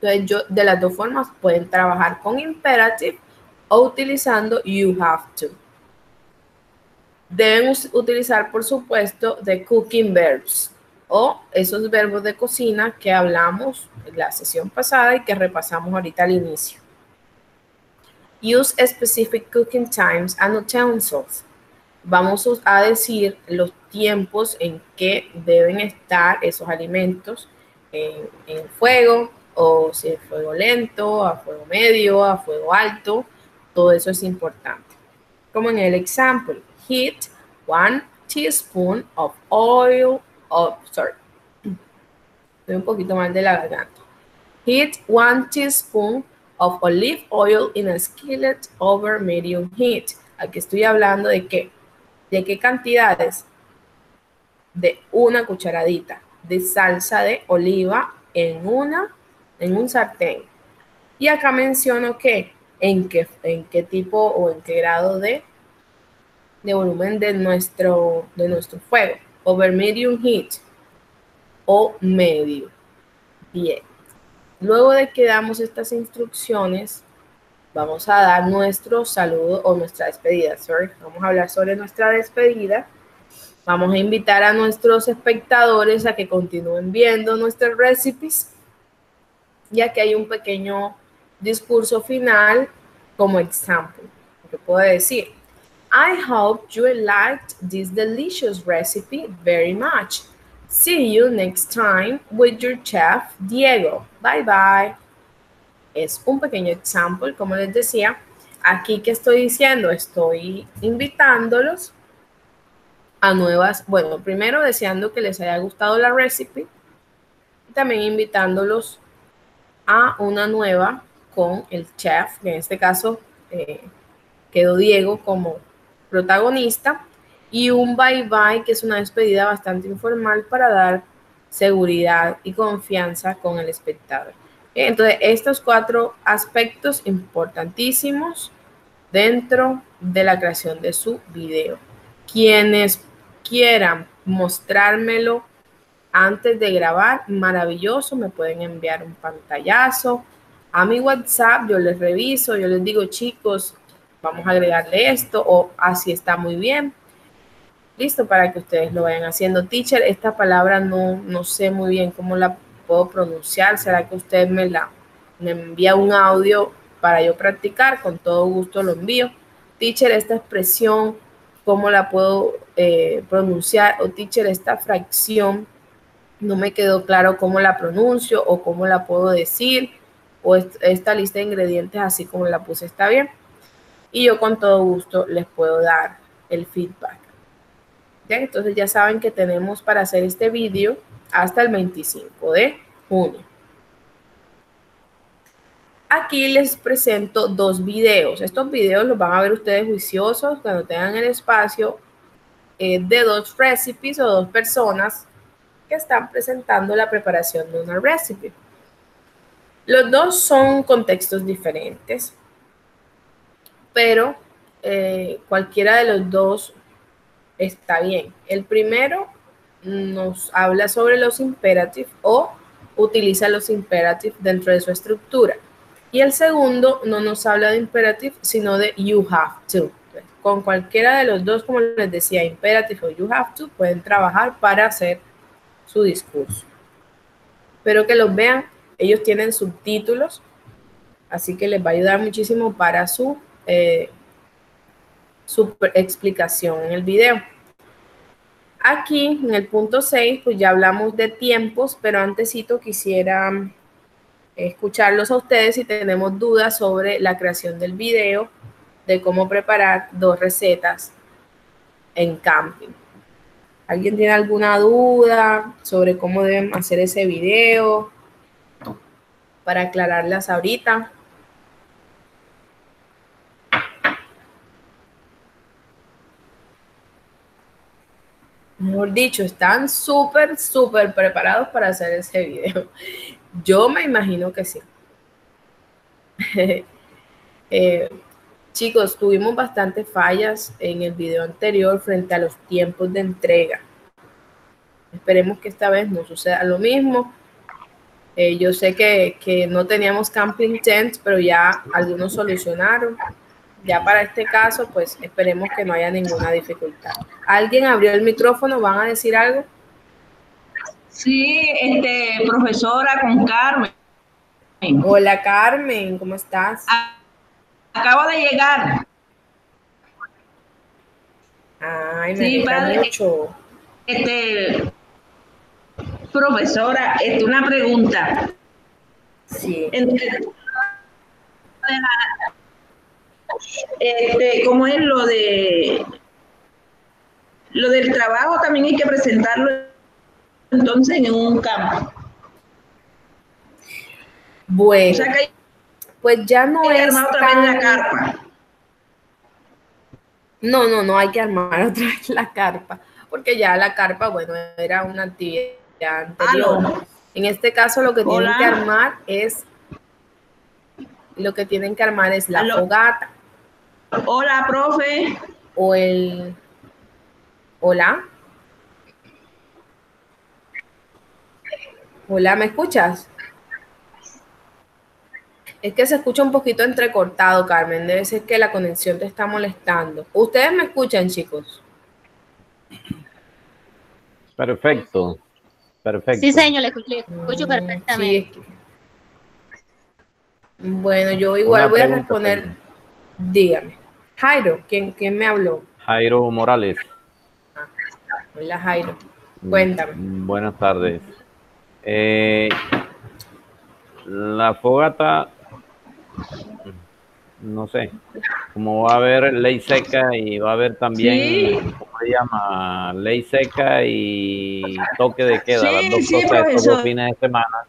Entonces, yo de las dos formas pueden trabajar con imperative utilizando you have to. Deben utilizar, por supuesto, the cooking verbs o esos verbos de cocina que hablamos en la sesión pasada y que repasamos ahorita al inicio. Use specific cooking times and utensils. Vamos a decir los tiempos en que deben estar esos alimentos en, fuego, o si es fuego lento, a fuego medio, a fuego alto. Todo eso es importante. Como en el ejemplo, heat one teaspoon of oil of, sorry, estoy un poquito mal de la garganta. Heat one teaspoon of olive oil in a skillet over medium heat. Aquí estoy hablando de qué, de qué cantidades, de una cucharadita de salsa de oliva en una, en un sartén. Y acá menciono que en qué, en qué tipo o en qué grado de, de volumen de nuestro, de nuestro fuego. Over medium heat o medio. Bien. Luego de que damos estas instrucciones, vamos a dar nuestro saludo o nuestra despedida. Sorry. Vamos a hablar sobre nuestra despedida. Vamos a invitar a nuestros espectadores a que continúen viendo nuestras recipes, ya que hay un pequeño discurso final como ejemplo. Que puedo decir, I hope you liked this delicious recipe very much. See you next time with your chef Diego. Bye bye. Es un pequeño ejemplo, como les decía. Aquí que estoy diciendo, estoy invitándolos a nuevas, bueno, primero deseando que les haya gustado la recipe y también invitándolos a una nueva con el chef, que en este caso eh, quedó Diego como protagonista, y un bye bye, que es una despedida bastante informal para dar seguridad y confianza con el espectador. Entonces, estos cuatro aspectos importantísimos dentro de la creación de su video. Quienes quieran mostrármelo antes de grabar, maravilloso, me pueden enviar un pantallazo a mi WhatsApp, yo les reviso, yo les digo, chicos, vamos a agregarle esto o así está muy bien. Listo para que ustedes lo vayan haciendo. Teacher, esta palabra no, no sé muy bien cómo la puedo pronunciar. ¿Será que usted me la me envía un audio para yo practicar? Con todo gusto lo envío. Teacher, esta expresión cómo la puedo eh, pronunciar o teacher, esta fracción no me quedó claro cómo la pronuncio o cómo la puedo decir o esta lista de ingredientes así como la puse está bien. Y yo con todo gusto les puedo dar el feedback. Entonces ya saben que tenemos para hacer este vídeo hasta el 25 de junio. Aquí les presento dos videos. Estos videos los van a ver ustedes juiciosos cuando tengan el espacio eh, de dos recipes o dos personas que están presentando la preparación de una recipe. Los dos son contextos diferentes, pero eh, cualquiera de los dos está bien. El primero nos habla sobre los imperativos o utiliza los imperativos dentro de su estructura. Y el segundo no nos habla de imperative, sino de you have to. Con cualquiera de los dos, como les decía, imperative o you have to, pueden trabajar para hacer su discurso. Pero que los vean, ellos tienen subtítulos, así que les va a ayudar muchísimo para su, eh, su explicación en el video. Aquí, en el punto 6, pues ya hablamos de tiempos, pero antesito quisiera escucharlos a ustedes si tenemos dudas sobre la creación del video, de cómo preparar dos recetas en camping. ¿Alguien tiene alguna duda sobre cómo deben hacer ese video? Para aclararlas ahorita. Mejor dicho, están súper, súper preparados para hacer ese video. Yo me imagino que sí. Eh, chicos, tuvimos bastantes fallas en el video anterior frente a los tiempos de entrega. Esperemos que esta vez no suceda lo mismo. Eh, yo sé que, que, no teníamos camping tents, pero ya algunos solucionaron. Ya para este caso, pues esperemos que no haya ninguna dificultad. ¿Alguien abrió el micrófono? ¿Van a decir algo? Sí, este, profesora con Carmen. Hola Carmen, ¿cómo estás? Acabo de llegar. Ay, me sí, mucho. Este, profesora, este, una pregunta. Sí. Este, ¿Cómo es lo de lo del trabajo? También hay que presentarlo entonces en un campo. Bueno, o sea que pues ya no es otra vez la carpa. No, no, no hay que armar otra vez la carpa, porque ya la carpa, bueno, era una actividad anterior. En este caso lo que tienen que armar es lo que tienen que armar es la fogata. Hola, profe. O el Hola. Hola, ¿me escuchas? Es que se escucha un poquito entrecortado, Carmen. Debe ser que la conexión te está molestando. ¿Ustedes me escuchan, chicos? Perfecto. Perfecto. Sí, señor, le escucho, perfectamente. Bueno, yo igual voy a responder. Dígame. Jairo, ¿quién, ¿quién me habló? Jairo Morales. Hola, Jairo. Cuéntame. Buenas tardes. Eh, la fogata no sé, como va a haber ley seca y va a haber también, ¿cómo se llama? Ley seca y toque de queda, las dos cosas estos fines de semana.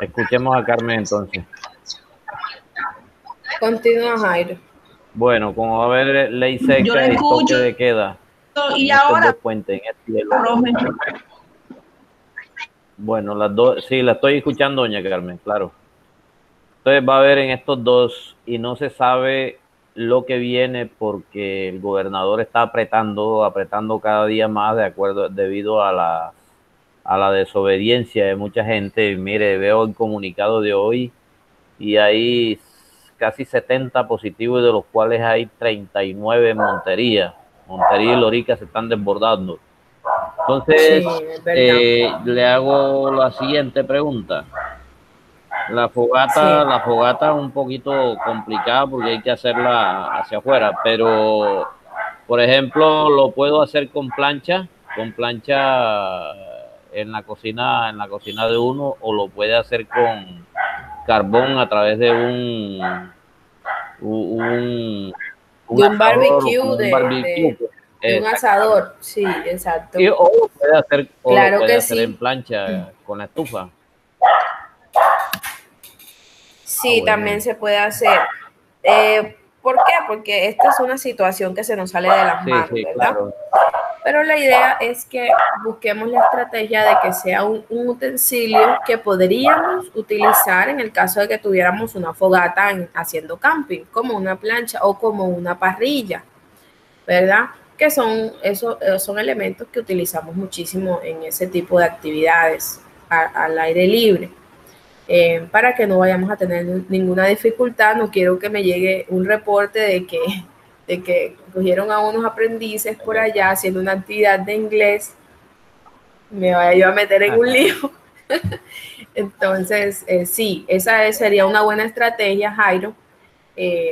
Escuchemos a Carmen entonces. Continúa, Jairo. Bueno, como va a haber ley seca y toque de queda. Y ahora. Puente, bueno, las dos, sí, la estoy escuchando, doña Carmen, claro. Entonces va a haber en estos dos y no se sabe lo que viene porque el gobernador está apretando, apretando cada día más de acuerdo debido a la, a la desobediencia de mucha gente. Mire, veo el comunicado de hoy y hay casi 70 positivos de los cuales hay 39 en Montería. Montería y Lorica se están desbordando. Entonces, eh, le hago la siguiente pregunta. La fogata, la fogata un poquito complicada porque hay que hacerla hacia afuera, pero por ejemplo, lo puedo hacer con plancha, con plancha en la cocina, en la cocina de uno, o lo puede hacer con carbón a través de un un, un, barbecue, de, un asador, sí, exacto. o puede hacer, claro que sí. en plancha con la estufa. Sí, ah, también se puede hacer. Eh, ¿Por qué? Porque esta es una situación que se nos sale de las manos, ¿verdad? Pero la idea es que busquemos la estrategia de que sea un, utensilio que podríamos utilizar en el caso de que tuviéramos una fogata haciendo camping, como una plancha o como una parrilla, ¿verdad? que son, esos, eh, son elementos que utilizamos muchísimo en ese tipo de actividades al aire libre. Eh, para que no vayamos a tener ninguna dificultad, no quiero que me llegue un reporte de que, de que cogieron a unos aprendices por allá haciendo una actividad de inglés, me vaya yo a meter en un lío. Entonces, eh, sí, esa sería una buena estrategia, Jairo,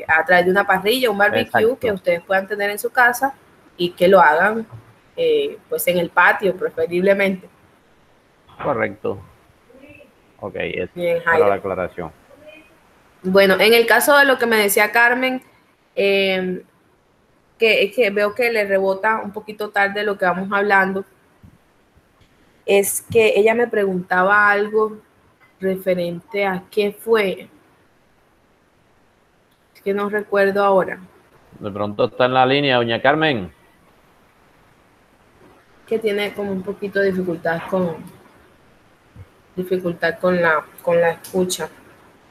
a través de una parrilla, un barbecue que ustedes puedan tener en su casa y que lo hagan eh, pues en el patio preferiblemente. Correcto. Ok, es para la aclaración. Bueno, en el caso de lo que me decía Carmen, eh, que, que veo que le rebota un poquito tarde lo que vamos hablando, es que ella me preguntaba algo referente a qué fue. Es que no recuerdo ahora. De pronto está en la línea, doña Carmen que tiene como un poquito de dificultad con dificultad con la con la escucha.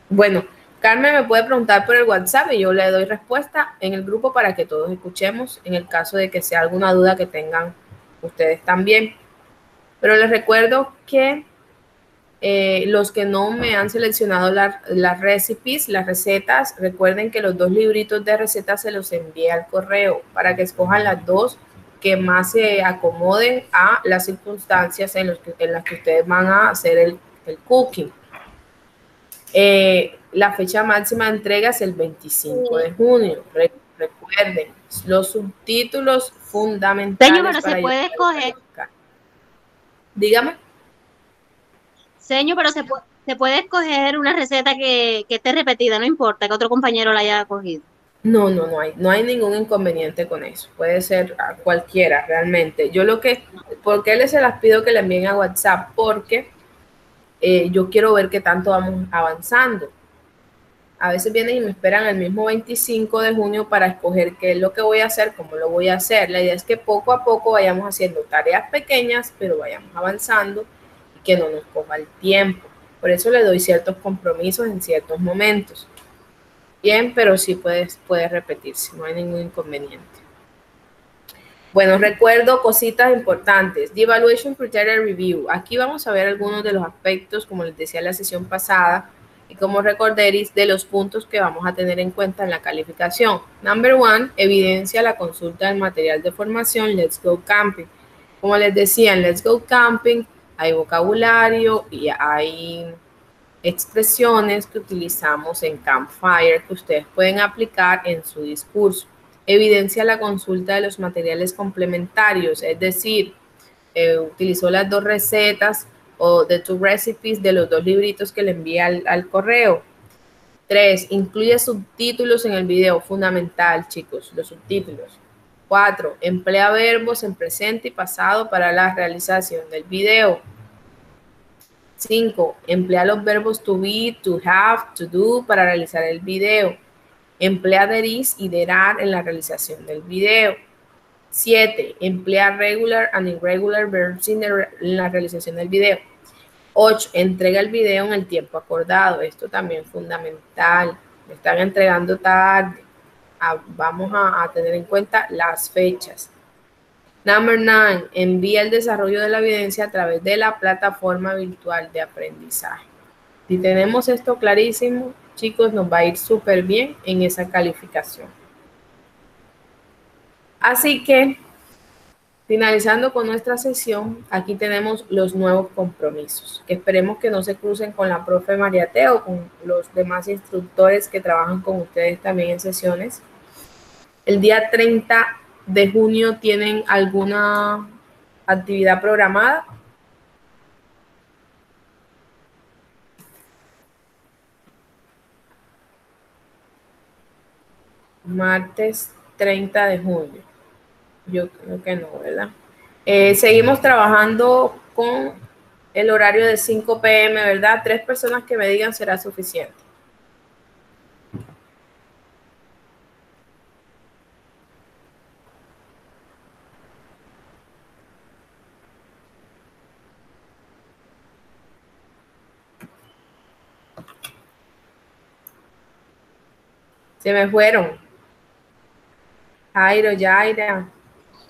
Bueno, Carmen me puede preguntar por el WhatsApp y yo le doy respuesta en el grupo para que todos escuchemos en el caso de que sea alguna duda que tengan ustedes también. Pero les recuerdo que eh, los que no me han seleccionado las recipes, las recetas, recuerden que los dos libritos de recetas se los envié al correo para que escojan las dos que más se acomoden a las circunstancias en, las que ustedes van a hacer el, el cooking. Eh, la fecha máxima de entrega es el 25 de junio. recuerden, los subtítulos fundamentales. Señor, se puede escoger. Dígame. Señor, pero se, se puede escoger una receta que, que esté repetida, no importa que otro compañero la haya cogido. No, no, no hay, no hay ningún inconveniente con eso. Puede ser a cualquiera realmente. Yo lo que, ¿por qué les se las pido que le envíen a WhatsApp? Porque eh, yo quiero ver qué tanto vamos avanzando. A veces vienen y me esperan el mismo 25 de junio para escoger qué es lo que voy a hacer, cómo lo voy a hacer. La idea es que poco a poco vayamos haciendo tareas pequeñas, pero vayamos avanzando y que no nos coja el tiempo. Por eso le doy ciertos compromisos en ciertos momentos. Bien, pero sí puede, puede repetirse, no hay ningún inconveniente. Bueno, recuerdo cositas importantes. The Evaluation Criteria Review. Aquí vamos a ver algunos de los aspectos, como les decía en la sesión pasada, y como recorderis, de los puntos que vamos a tener en cuenta en la calificación. Number one, evidencia la consulta del material de formación Let's Go Camping. Como les decía, en Let's Go Camping hay vocabulario y hay expresiones que utilizamos en Campfire que ustedes pueden aplicar en su discurso. Evidencia la consulta de los materiales complementarios, es decir, eh, utilizó las dos recetas o the two recipes de los dos libritos que le envía al, correo. Tres, incluye subtítulos en el video, fundamental, chicos, los subtítulos. Cuatro, emplea verbos en presente y pasado para la realización del video. 5. Emplea los verbos to be, to have, to do para realizar el video. Emplea there is y there are en la realización del video. 7. Emplea regular and irregular verbs en la realización del video. 8. Entrega el video en el tiempo acordado. Esto también es fundamental. Me están entregando tarde. Ah, vamos a tener en cuenta las fechas. Number nine, envía el desarrollo de la evidencia a través de la plataforma virtual de aprendizaje. Si tenemos esto clarísimo, chicos, nos va a ir súper bien en esa calificación. Así que, finalizando con nuestra sesión, aquí tenemos los nuevos compromisos. Esperemos que no se crucen con la profe Mariate o con los demás instructores que trabajan con ustedes también en sesiones. El día 30 de junio tienen alguna actividad programada? Martes 30 de junio. Yo creo que no, ¿verdad? Eh, seguimos trabajando con el horario de 5 pm, ¿verdad? Tres personas que me digan será suficiente. Se me fueron. Jairo, Yaira.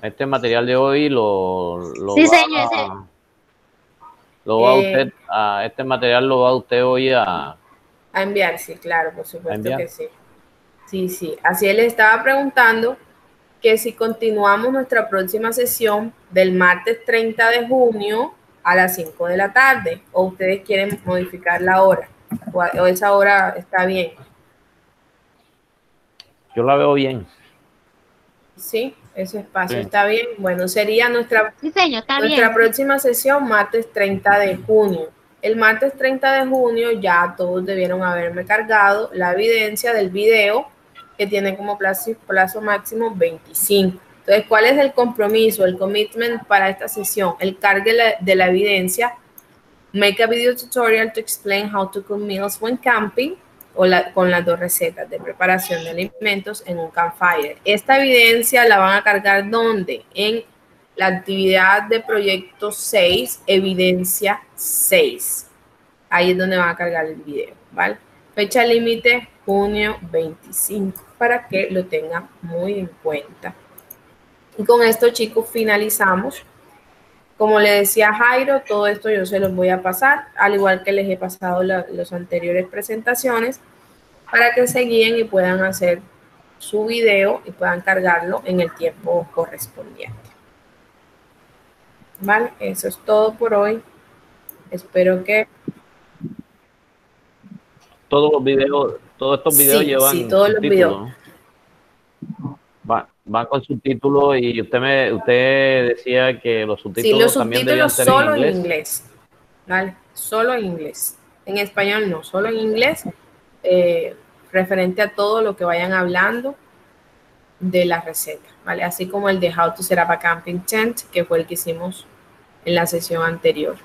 Este material de hoy lo, lo sí, señor, lo va eh, usted a, este material lo va usted hoy a, a enviar, sí, claro, por supuesto que sí. Sí, sí. Así él estaba preguntando que si continuamos nuestra próxima sesión del martes 30 de junio a las 5 de la tarde o ustedes quieren modificar la hora o esa hora está bien. Yo la veo bien. Sí, ese espacio está bien. Bueno, sería nuestra, nuestra próxima sesión martes 30 de junio. El martes 30 de junio ya todos debieron haberme cargado la evidencia del video que tiene como plazo, plazo máximo 25. Entonces, ¿cuál es el compromiso, el commitment para esta sesión? El cargue de la evidencia. Make a video tutorial to explain how to cook meals when camping o con las dos recetas de preparación de alimentos en un campfire. Esta evidencia la van a cargar ¿dónde? En la actividad de proyecto 6, evidencia 6. Ahí es donde van a cargar el video, ¿vale? Fecha límite, junio 25, para que lo tengan muy en cuenta. Y con esto, chicos, finalizamos. Como le decía Jairo, todo esto yo se los voy a pasar, al igual que les he pasado las anteriores presentaciones, para que se guíen y puedan hacer su video y puedan cargarlo en el tiempo correspondiente. Vale, eso es todo por hoy. Espero que todos los videos, todos estos videos llevan sí, todos los videos. Van, con subtítulos y usted me usted decía que los subtítulos, sí, los subtítulos solo en inglés. ¿Vale? solo en inglés. En español no, solo en inglés, eh, referente a todo lo que vayan hablando de la receta, ¿vale? Así como el de How to Set Up a Camping Tent, que fue el que hicimos en la sesión anterior.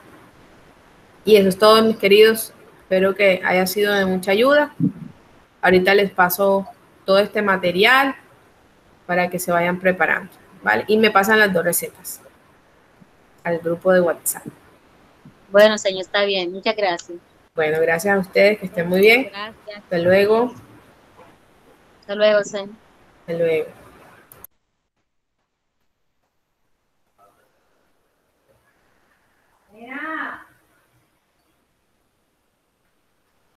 Y eso es todo, mis queridos. Espero que haya sido de mucha ayuda. Ahorita les paso todo este material para que se vayan preparando, ¿vale? Y me pasan las dos recetas al grupo de WhatsApp. Bueno, señor, está bien. Muchas gracias. Bueno, gracias a ustedes, que estén muy bien. Gracias. Hasta luego. Hasta luego, Sen. Sí. Hasta luego. Mira.